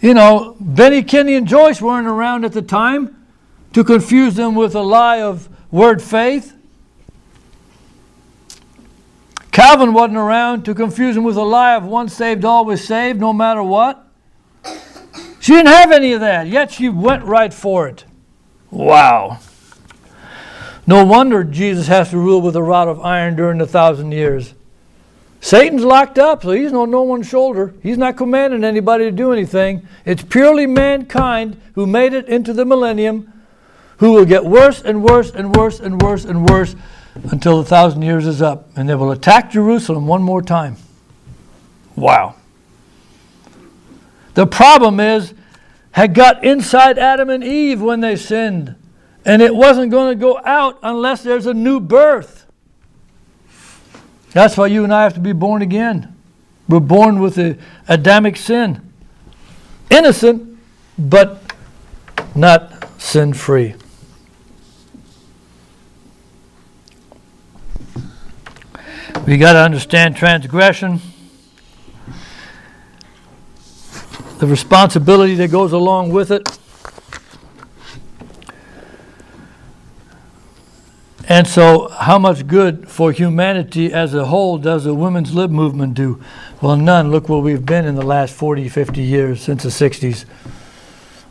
You know, Benny, Kenny, and Joyce weren't around at the time to confuse them with a lie of word faith. Calvin wasn't around to confuse them with a lie of once saved, always saved, no matter what. She didn't have any of that, yet she went right for it. Wow. No wonder Jesus has to rule with a rod of iron during the thousand years. Satan's locked up, so he's on no one's shoulder. He's not commanding anybody to do anything. It's purely mankind who made it into the millennium, who will get worse and worse and worse and worse and worse until the thousand years is up, and they will attack Jerusalem one more time. Wow. The problem is, had got inside Adam and Eve when they sinned, and it wasn't going to go out unless there's a new birth. That's why you and I have to be born again. We're born with the Adamic sin. Innocent, but not sin free. We got to understand transgression, the responsibility that goes along with it. And so, how much good for humanity as a whole does the women's lib movement do? Well, none. Look where we've been in the last 40, 50 years since the 60s.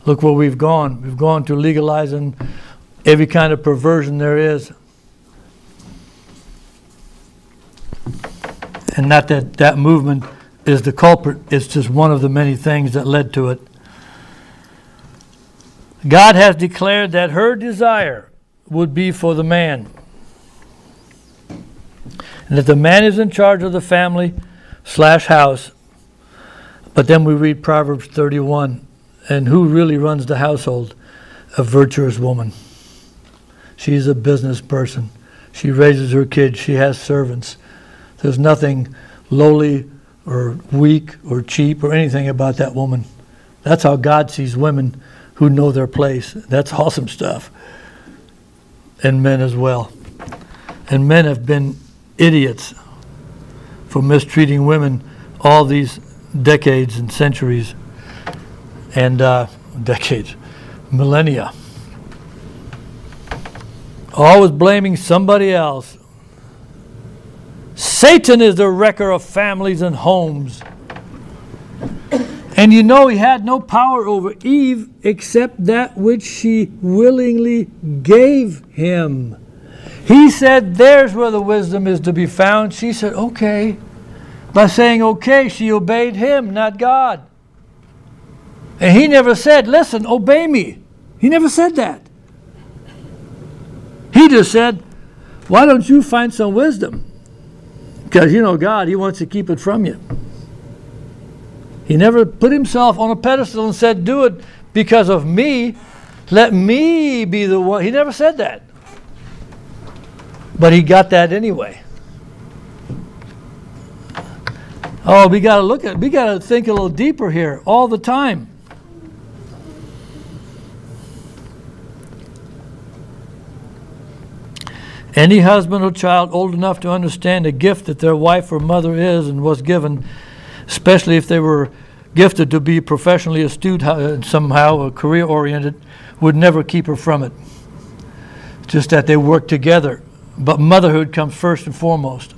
Look where we've gone. We've gone to legalizing every kind of perversion there is. and not that that movement is the culprit, it's just one of the many things that led to it. God has declared that her desire would be for the man. And that the man is in charge of the family slash house. But then we read Proverbs 31. And who really runs the household? A virtuous woman. She's a business person. She raises her kids. She has servants. There's nothing lowly or weak or cheap or anything about that woman. That's how God sees women who know their place. That's *laughs* awesome stuff. And men as well. And men have been idiots for mistreating women all these decades and centuries and uh, *laughs* decades, millennia. Always blaming somebody else Satan is the wrecker of families and homes. And you know he had no power over Eve except that which she willingly gave him. He said, There's where the wisdom is to be found. She said, Okay. By saying okay, she obeyed him, not God. And he never said, Listen, obey me. He never said that. He just said, Why don't you find some wisdom? Because you know God, He wants to keep it from you. He never put himself on a pedestal and said, Do it because of me. Let me be the one. He never said that. But he got that anyway. Oh, we got to look at, we got to think a little deeper here all the time. Any husband or child old enough to understand the gift that their wife or mother is and was given especially if they were gifted to be professionally astute uh, somehow somehow, career oriented, would never keep her from it. Just that they work together. But motherhood comes first and foremost.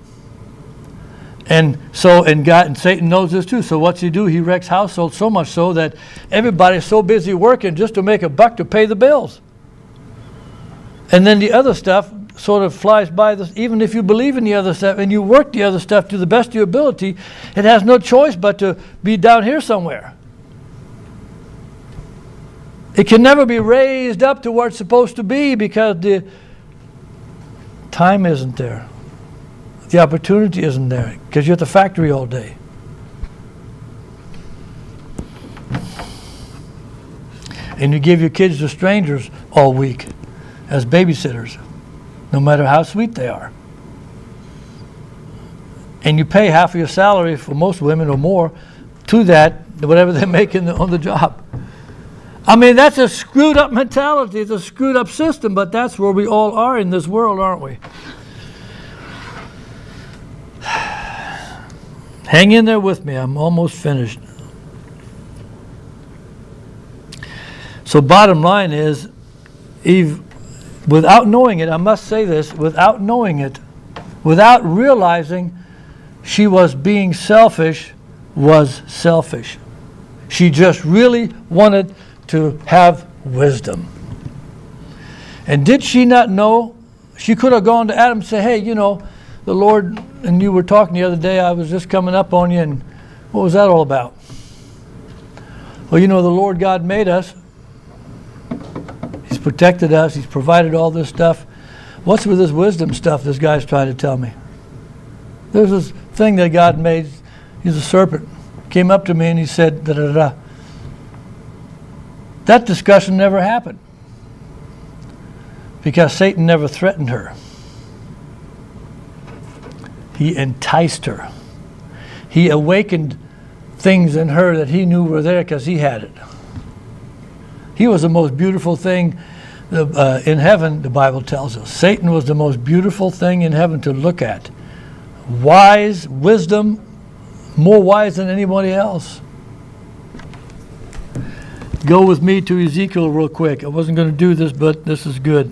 And so, and God and Satan knows this too. So what's he do? He wrecks households so much so that everybody's so busy working just to make a buck to pay the bills. And then the other stuff sort of flies by. This, even if you believe in the other stuff and you work the other stuff to the best of your ability, it has no choice but to be down here somewhere. It can never be raised up to where it's supposed to be because the time isn't there. The opportunity isn't there because you're at the factory all day. And you give your kids to strangers all week as babysitters, no matter how sweet they are. And you pay half of your salary for most women or more to that, whatever they make the, on the job. I mean, that's a screwed up mentality. It's a screwed up system, but that's where we all are in this world, aren't we? *sighs* Hang in there with me. I'm almost finished. So, bottom line is, Eve, without knowing it, I must say this, without knowing it, without realizing she was being selfish, was selfish. She just really wanted to have wisdom. And did she not know? She could have gone to Adam and said, Hey, you know, the Lord and you were talking the other day, I was just coming up on you, and what was that all about? Well, you know, the Lord God made us. Protected us. He's provided all this stuff. What's with this wisdom stuff this guy's trying to tell me? There's this thing that God made. He's a serpent. Came up to me and he said, da da da. That discussion never happened because Satan never threatened her. He enticed her. He awakened things in her that he knew were there because he had it. He was the most beautiful thing uh, in heaven, the Bible tells us. Satan was the most beautiful thing in heaven to look at. Wise, wisdom, more wise than anybody else. Go with me to Ezekiel real quick. I wasn't going to do this, but this is good.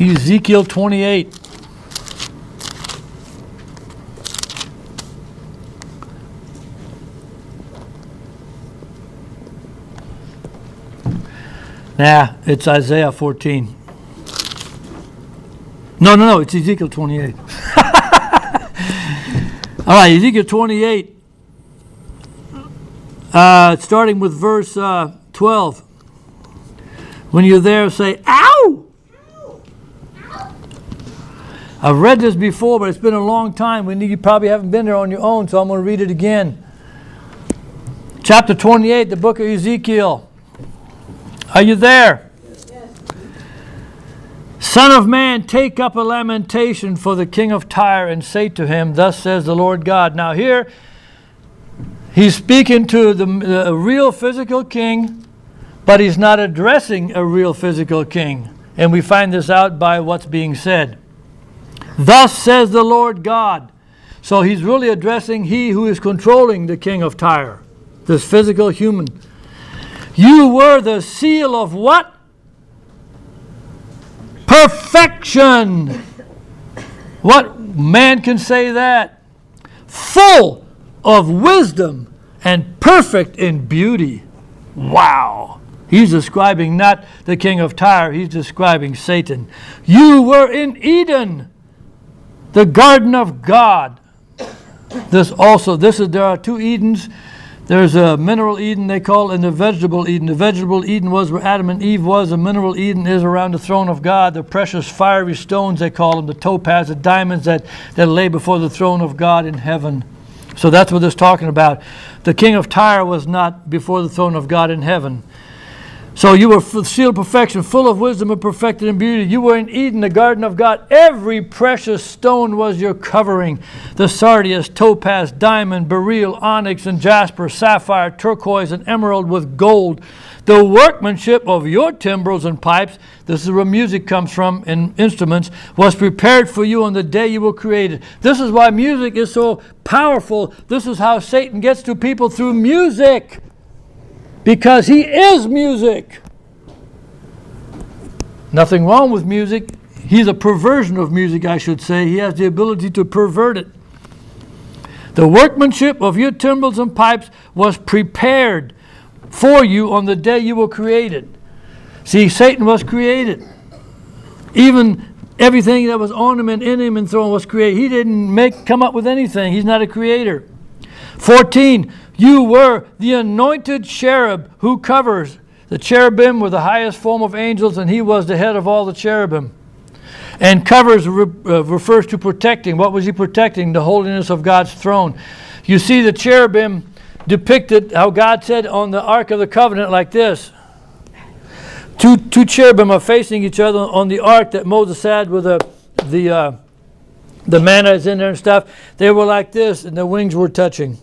Ezekiel 28. Nah, it's Isaiah 14. No, no, no, it's Ezekiel 28. *laughs* All right, Ezekiel 28, uh, starting with verse uh, 12. When you're there, say, Ow! I've read this before, but it's been a long time. We need, you probably haven't been there on your own, so I'm going to read it again. Chapter 28, the book of Ezekiel. Are you there? Son of man, take up a lamentation for the king of Tyre and say to him, Thus says the Lord God. Now, here he's speaking to the, the real physical king, but he's not addressing a real physical king. And we find this out by what's being said. Thus says the Lord God. So he's really addressing he who is controlling the king of Tyre, this physical human you were the seal of what? Perfection. What man can say that? Full of wisdom and perfect in beauty. Wow. He's describing not the king of Tyre, he's describing Satan. You were in Eden, the garden of God. This also, this is there are two Edens there's a mineral Eden they call and the vegetable Eden. The vegetable Eden was where Adam and Eve was. The mineral Eden is around the throne of God. The precious fiery stones they call them, the topaz, the diamonds that, that lay before the throne of God in heaven. So that's what this talking about. The king of Tyre was not before the throne of God in heaven. So you were sealed perfection, full of wisdom and perfected in beauty. You were in Eden, the garden of God. Every precious stone was your covering the sardius, topaz, diamond, beryl, onyx, and jasper, sapphire, turquoise, and emerald with gold. The workmanship of your timbrels and pipes, this is where music comes from in instruments, was prepared for you on the day you were created. This is why music is so powerful. This is how Satan gets to people through music because he is music. Nothing wrong with music. He's a perversion of music, I should say. He has the ability to pervert it. The workmanship of your timbrels and pipes was prepared for you on the day you were created. See, Satan was created. Even everything that was on him and in him and thrown was created. He didn't make come up with anything. He's not a creator. 14. You were the anointed cherub who covers. The cherubim were the highest form of angels, and he was the head of all the cherubim. And covers re uh, refers to protecting. What was he protecting? The holiness of God's throne. You see the cherubim depicted how God said on the Ark of the Covenant like this. Two, two cherubim are facing each other on the ark that Moses had with the, the, uh, the manna is in there and stuff. They were like this, and their wings were touching.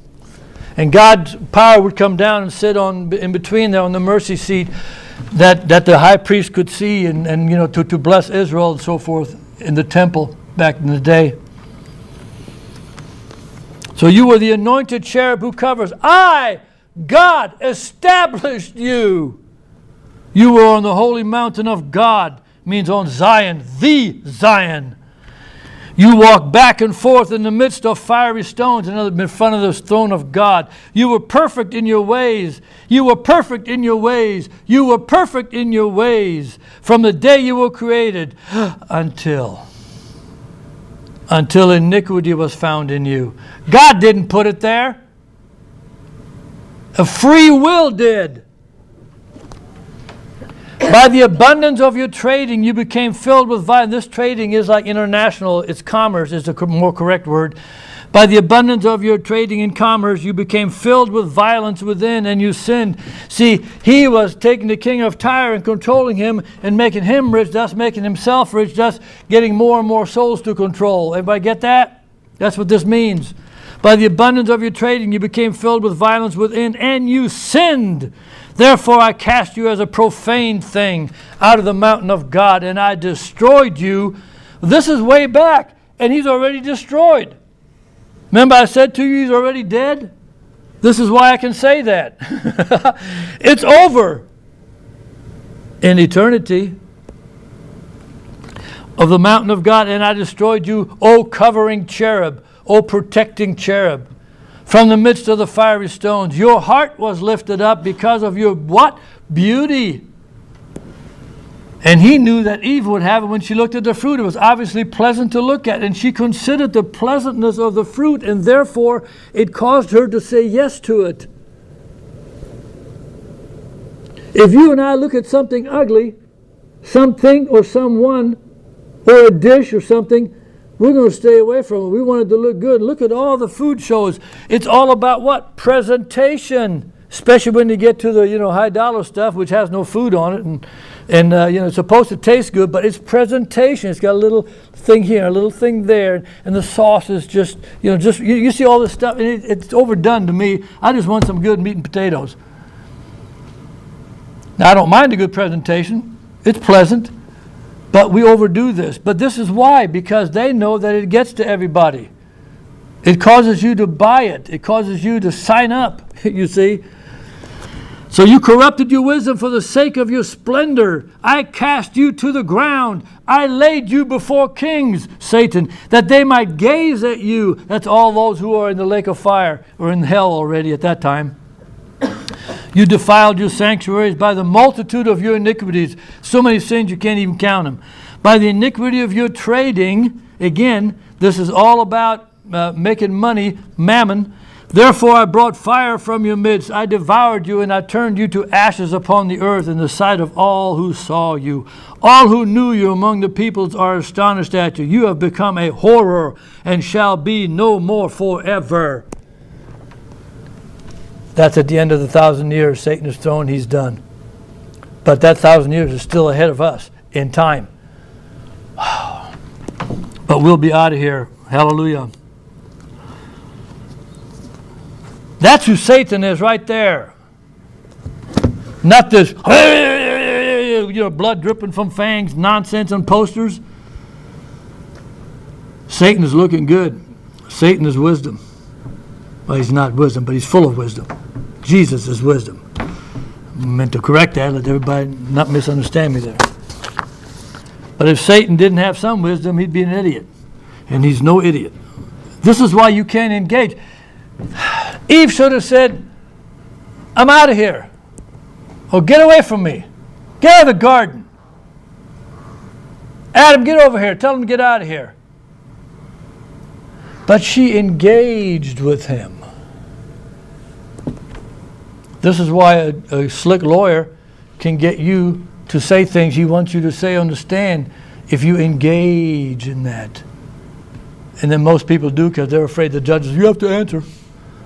And God's power would come down and sit on in between there on the mercy seat that, that the high priest could see and, and you know to, to bless Israel and so forth in the temple back in the day. So you were the anointed cherub who covers. I, God, established you. You were on the holy mountain of God, means on Zion, the Zion. You walk back and forth in the midst of fiery stones in front of the throne of God. You were perfect in your ways. You were perfect in your ways. You were perfect in your ways from the day you were created until until iniquity was found in you. God didn't put it there. A free will did. By the abundance of your trading, you became filled with violence. This trading is like international, it's commerce, is a more correct word. By the abundance of your trading in commerce, you became filled with violence within and you sinned. See, he was taking the king of Tyre and controlling him and making him rich, thus making himself rich, thus getting more and more souls to control. Everybody get that? That's what this means. By the abundance of your trading, you became filled with violence within and you sinned. Therefore, I cast you as a profane thing out of the mountain of God, and I destroyed you. This is way back, and he's already destroyed. Remember, I said to you, he's already dead? This is why I can say that. *laughs* it's over in eternity of the mountain of God, and I destroyed you, O covering cherub, O protecting cherub from the midst of the fiery stones. Your heart was lifted up because of your what? Beauty. And he knew that Eve would have it when she looked at the fruit. It was obviously pleasant to look at, and she considered the pleasantness of the fruit, and therefore it caused her to say yes to it. If you and I look at something ugly, something or someone, or a dish or something, we're going to stay away from it. We want it to look good. Look at all the food shows. It's all about what? Presentation. Especially when you get to the you know high dollar stuff, which has no food on it, and and uh, you know it's supposed to taste good, but it's presentation. It's got a little thing here, a little thing there, and the sauce is just you know just you, you see all this stuff, and it, it's overdone to me. I just want some good meat and potatoes. Now I don't mind a good presentation; it's pleasant. But we overdo this. But this is why, because they know that it gets to everybody. It causes you to buy it, it causes you to sign up, *laughs* you see. So you corrupted your wisdom for the sake of your splendor. I cast you to the ground. I laid you before kings, Satan, that they might gaze at you. That's all those who are in the lake of fire or in hell already at that time. You defiled your sanctuaries by the multitude of your iniquities. So many sins you can't even count them. By the iniquity of your trading, again, this is all about uh, making money, mammon. Therefore I brought fire from your midst. I devoured you, and I turned you to ashes upon the earth in the sight of all who saw you. All who knew you among the peoples are astonished at you. You have become a horror and shall be no more forever. That's at the end of the thousand years. Satan is thrown, he's done. But that thousand years is still ahead of us in time. *sighs* But we'll be out of here. Hallelujah. That's who Satan is right there. Not this, *laughs* you know, blood dripping from fangs, nonsense on posters. Satan is looking good. Satan is wisdom. Well, he's not wisdom, but he's full of wisdom. Jesus is wisdom. I meant to correct that, let everybody not misunderstand me there. But if Satan didn't have some wisdom, he'd be an idiot. And he's no idiot. This is why you can't engage. Eve should have said, I'm out of here. Or get away from me. Get out of the garden. Adam, get over here. Tell him to get out of here. But she engaged with him. This is why a, a, slick lawyer can get you to say things he wants you to say, understand, if you engage in that. And then most people do because they're afraid the judges, you have to answer.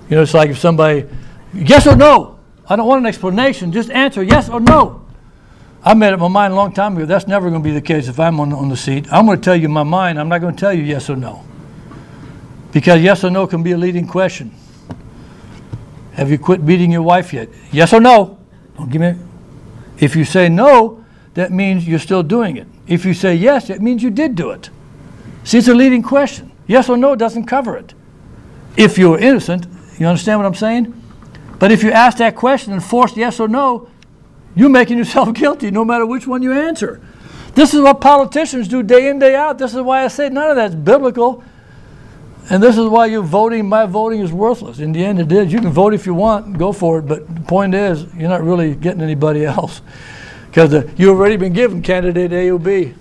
You know, it's like if somebody, yes or no? I don't want an explanation, just answer yes or no. I made up my mind a long time ago. That's never going to be the case if I'm on, on the seat. I'm going to tell you my mind. I'm not going to tell you yes or no. Because yes or no can be a leading question. Have you quit beating your wife yet? Yes or no? Don't give me. If you say no, that means you're still doing it. If you say yes, it means you did do it. See, it's a leading question. Yes or no doesn't cover it. If you're innocent, you understand what I'm saying? But if you ask that question and force yes or no, you're making yourself *laughs* guilty no matter which one you answer. This is what politicians do day in, day out. This is why I say none of that's biblical. And this is why you're voting. My voting is worthless. In the end, it is. You can vote if you want, go for it. But the point is, you're not really getting anybody *laughs* else because you've already been given candidate A or B.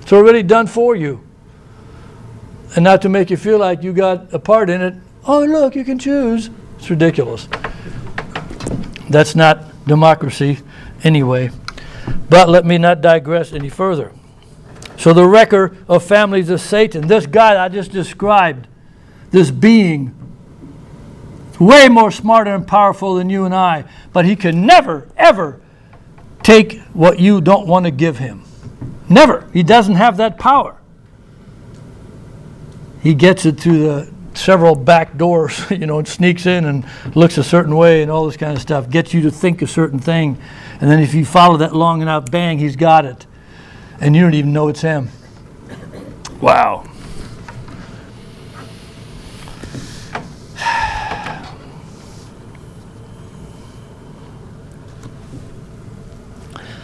It's already done for you. And not to make you feel like you got a part in it. Oh, look, you can choose. It's ridiculous. That's not democracy anyway. But let me not digress any further. So the wrecker of families is Satan. This guy I just described, this being, way more smarter and powerful than you and I, but he can never, ever take what you don't want to give him. Never. He doesn't have that power. He gets it through the several back doors, *laughs* you know, and sneaks in and looks a certain way and all this kind of stuff, gets you to think a certain thing. And then if you follow that long enough, bang, he's got it and you don't even know it's him. Wow.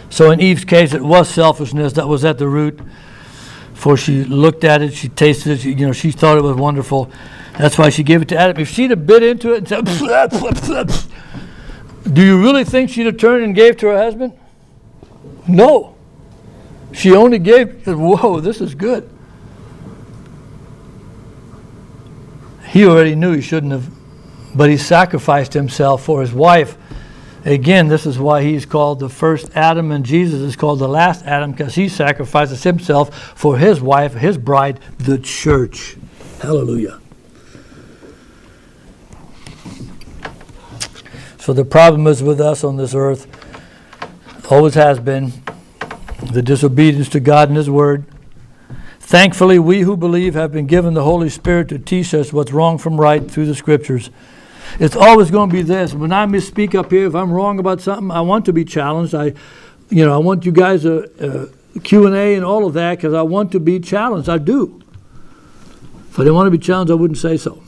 So in Eve's case, it was selfishness that was at the root. For she looked at it, she tasted it, she, you know, she thought it was wonderful. That's why she gave it to Adam. If she'd have bit into it and said, *laughs* do you really think she'd have turned and gave to her husband? No. She only gave, whoa, this is good. He already knew he shouldn't have, but he sacrificed himself for his wife. Again, this is why he's called the first Adam, and Jesus is called the last Adam because he sacrifices himself for his wife, his bride, the church. Hallelujah. So the problem is with us on this earth, always has been, the disobedience to God and His Word. Thankfully, we who believe have been given the Holy Spirit to teach us what's wrong from right through the Scriptures. It's always going to be this. When I misspeak up here, if I'm wrong about something, I want to be challenged. I, you know, I want you guys uh, uh, a, a Q&A and all of that because I want to be challenged. I do. If I didn't want to be challenged, I wouldn't say so.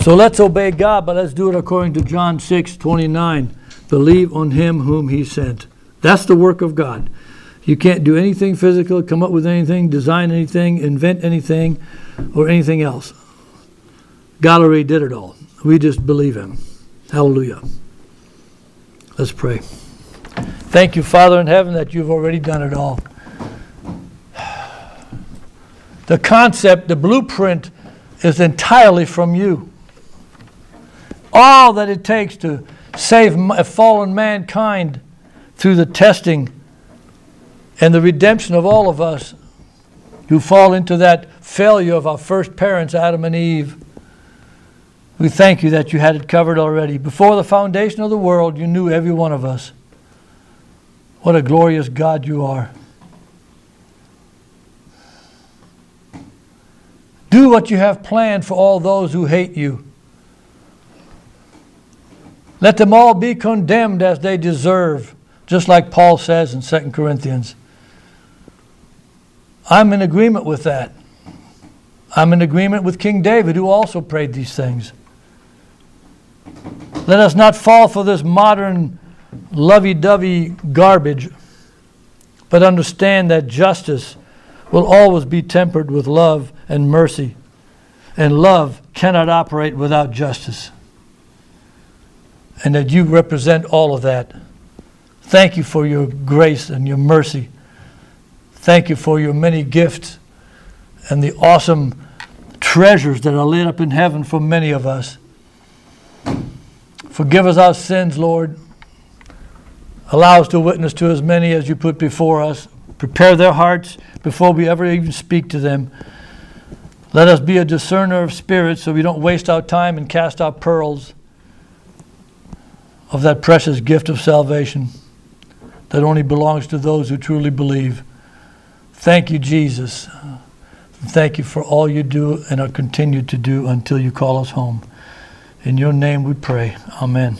So let's obey God, but let's do it according to John 6, 29. Believe on him whom he sent. That's the work of God. You can't do anything physical, come up with anything, design anything, invent anything, or anything else. God already did it all. We just believe him. Hallelujah. Let's pray. Thank you, Father in heaven, that you've already done it all. The concept, the blueprint, is entirely from you. All that it takes to save fallen mankind through the testing and the redemption of all of us who fall into that failure of our first parents, Adam and Eve. We thank you that you had it covered already. Before the foundation of the world, you knew every one of us. What a glorious God you are. Do what you have planned for all those who hate you. Let them all be condemned as they deserve, just like Paul says in 2 Corinthians. I'm in agreement with that. I'm in agreement with King David, who also prayed these things. Let us not fall for this modern lovey dovey garbage, but understand that justice will always be tempered with love and mercy, and love cannot operate without justice. And that you represent all of that. Thank you for your grace and your mercy. Thank you for your many gifts and the awesome treasures that are laid up in heaven for many of us. Forgive us our sins, Lord. Allow us to witness to as many as you put before us. Prepare their hearts before we ever even speak to them. Let us be a discerner of spirits so we don't waste our time and cast out pearls of that precious gift of salvation that only belongs to those who truly believe. Thank you, Jesus. Thank you for all you do and are continued to do until you call us home. In your name we pray. Amen.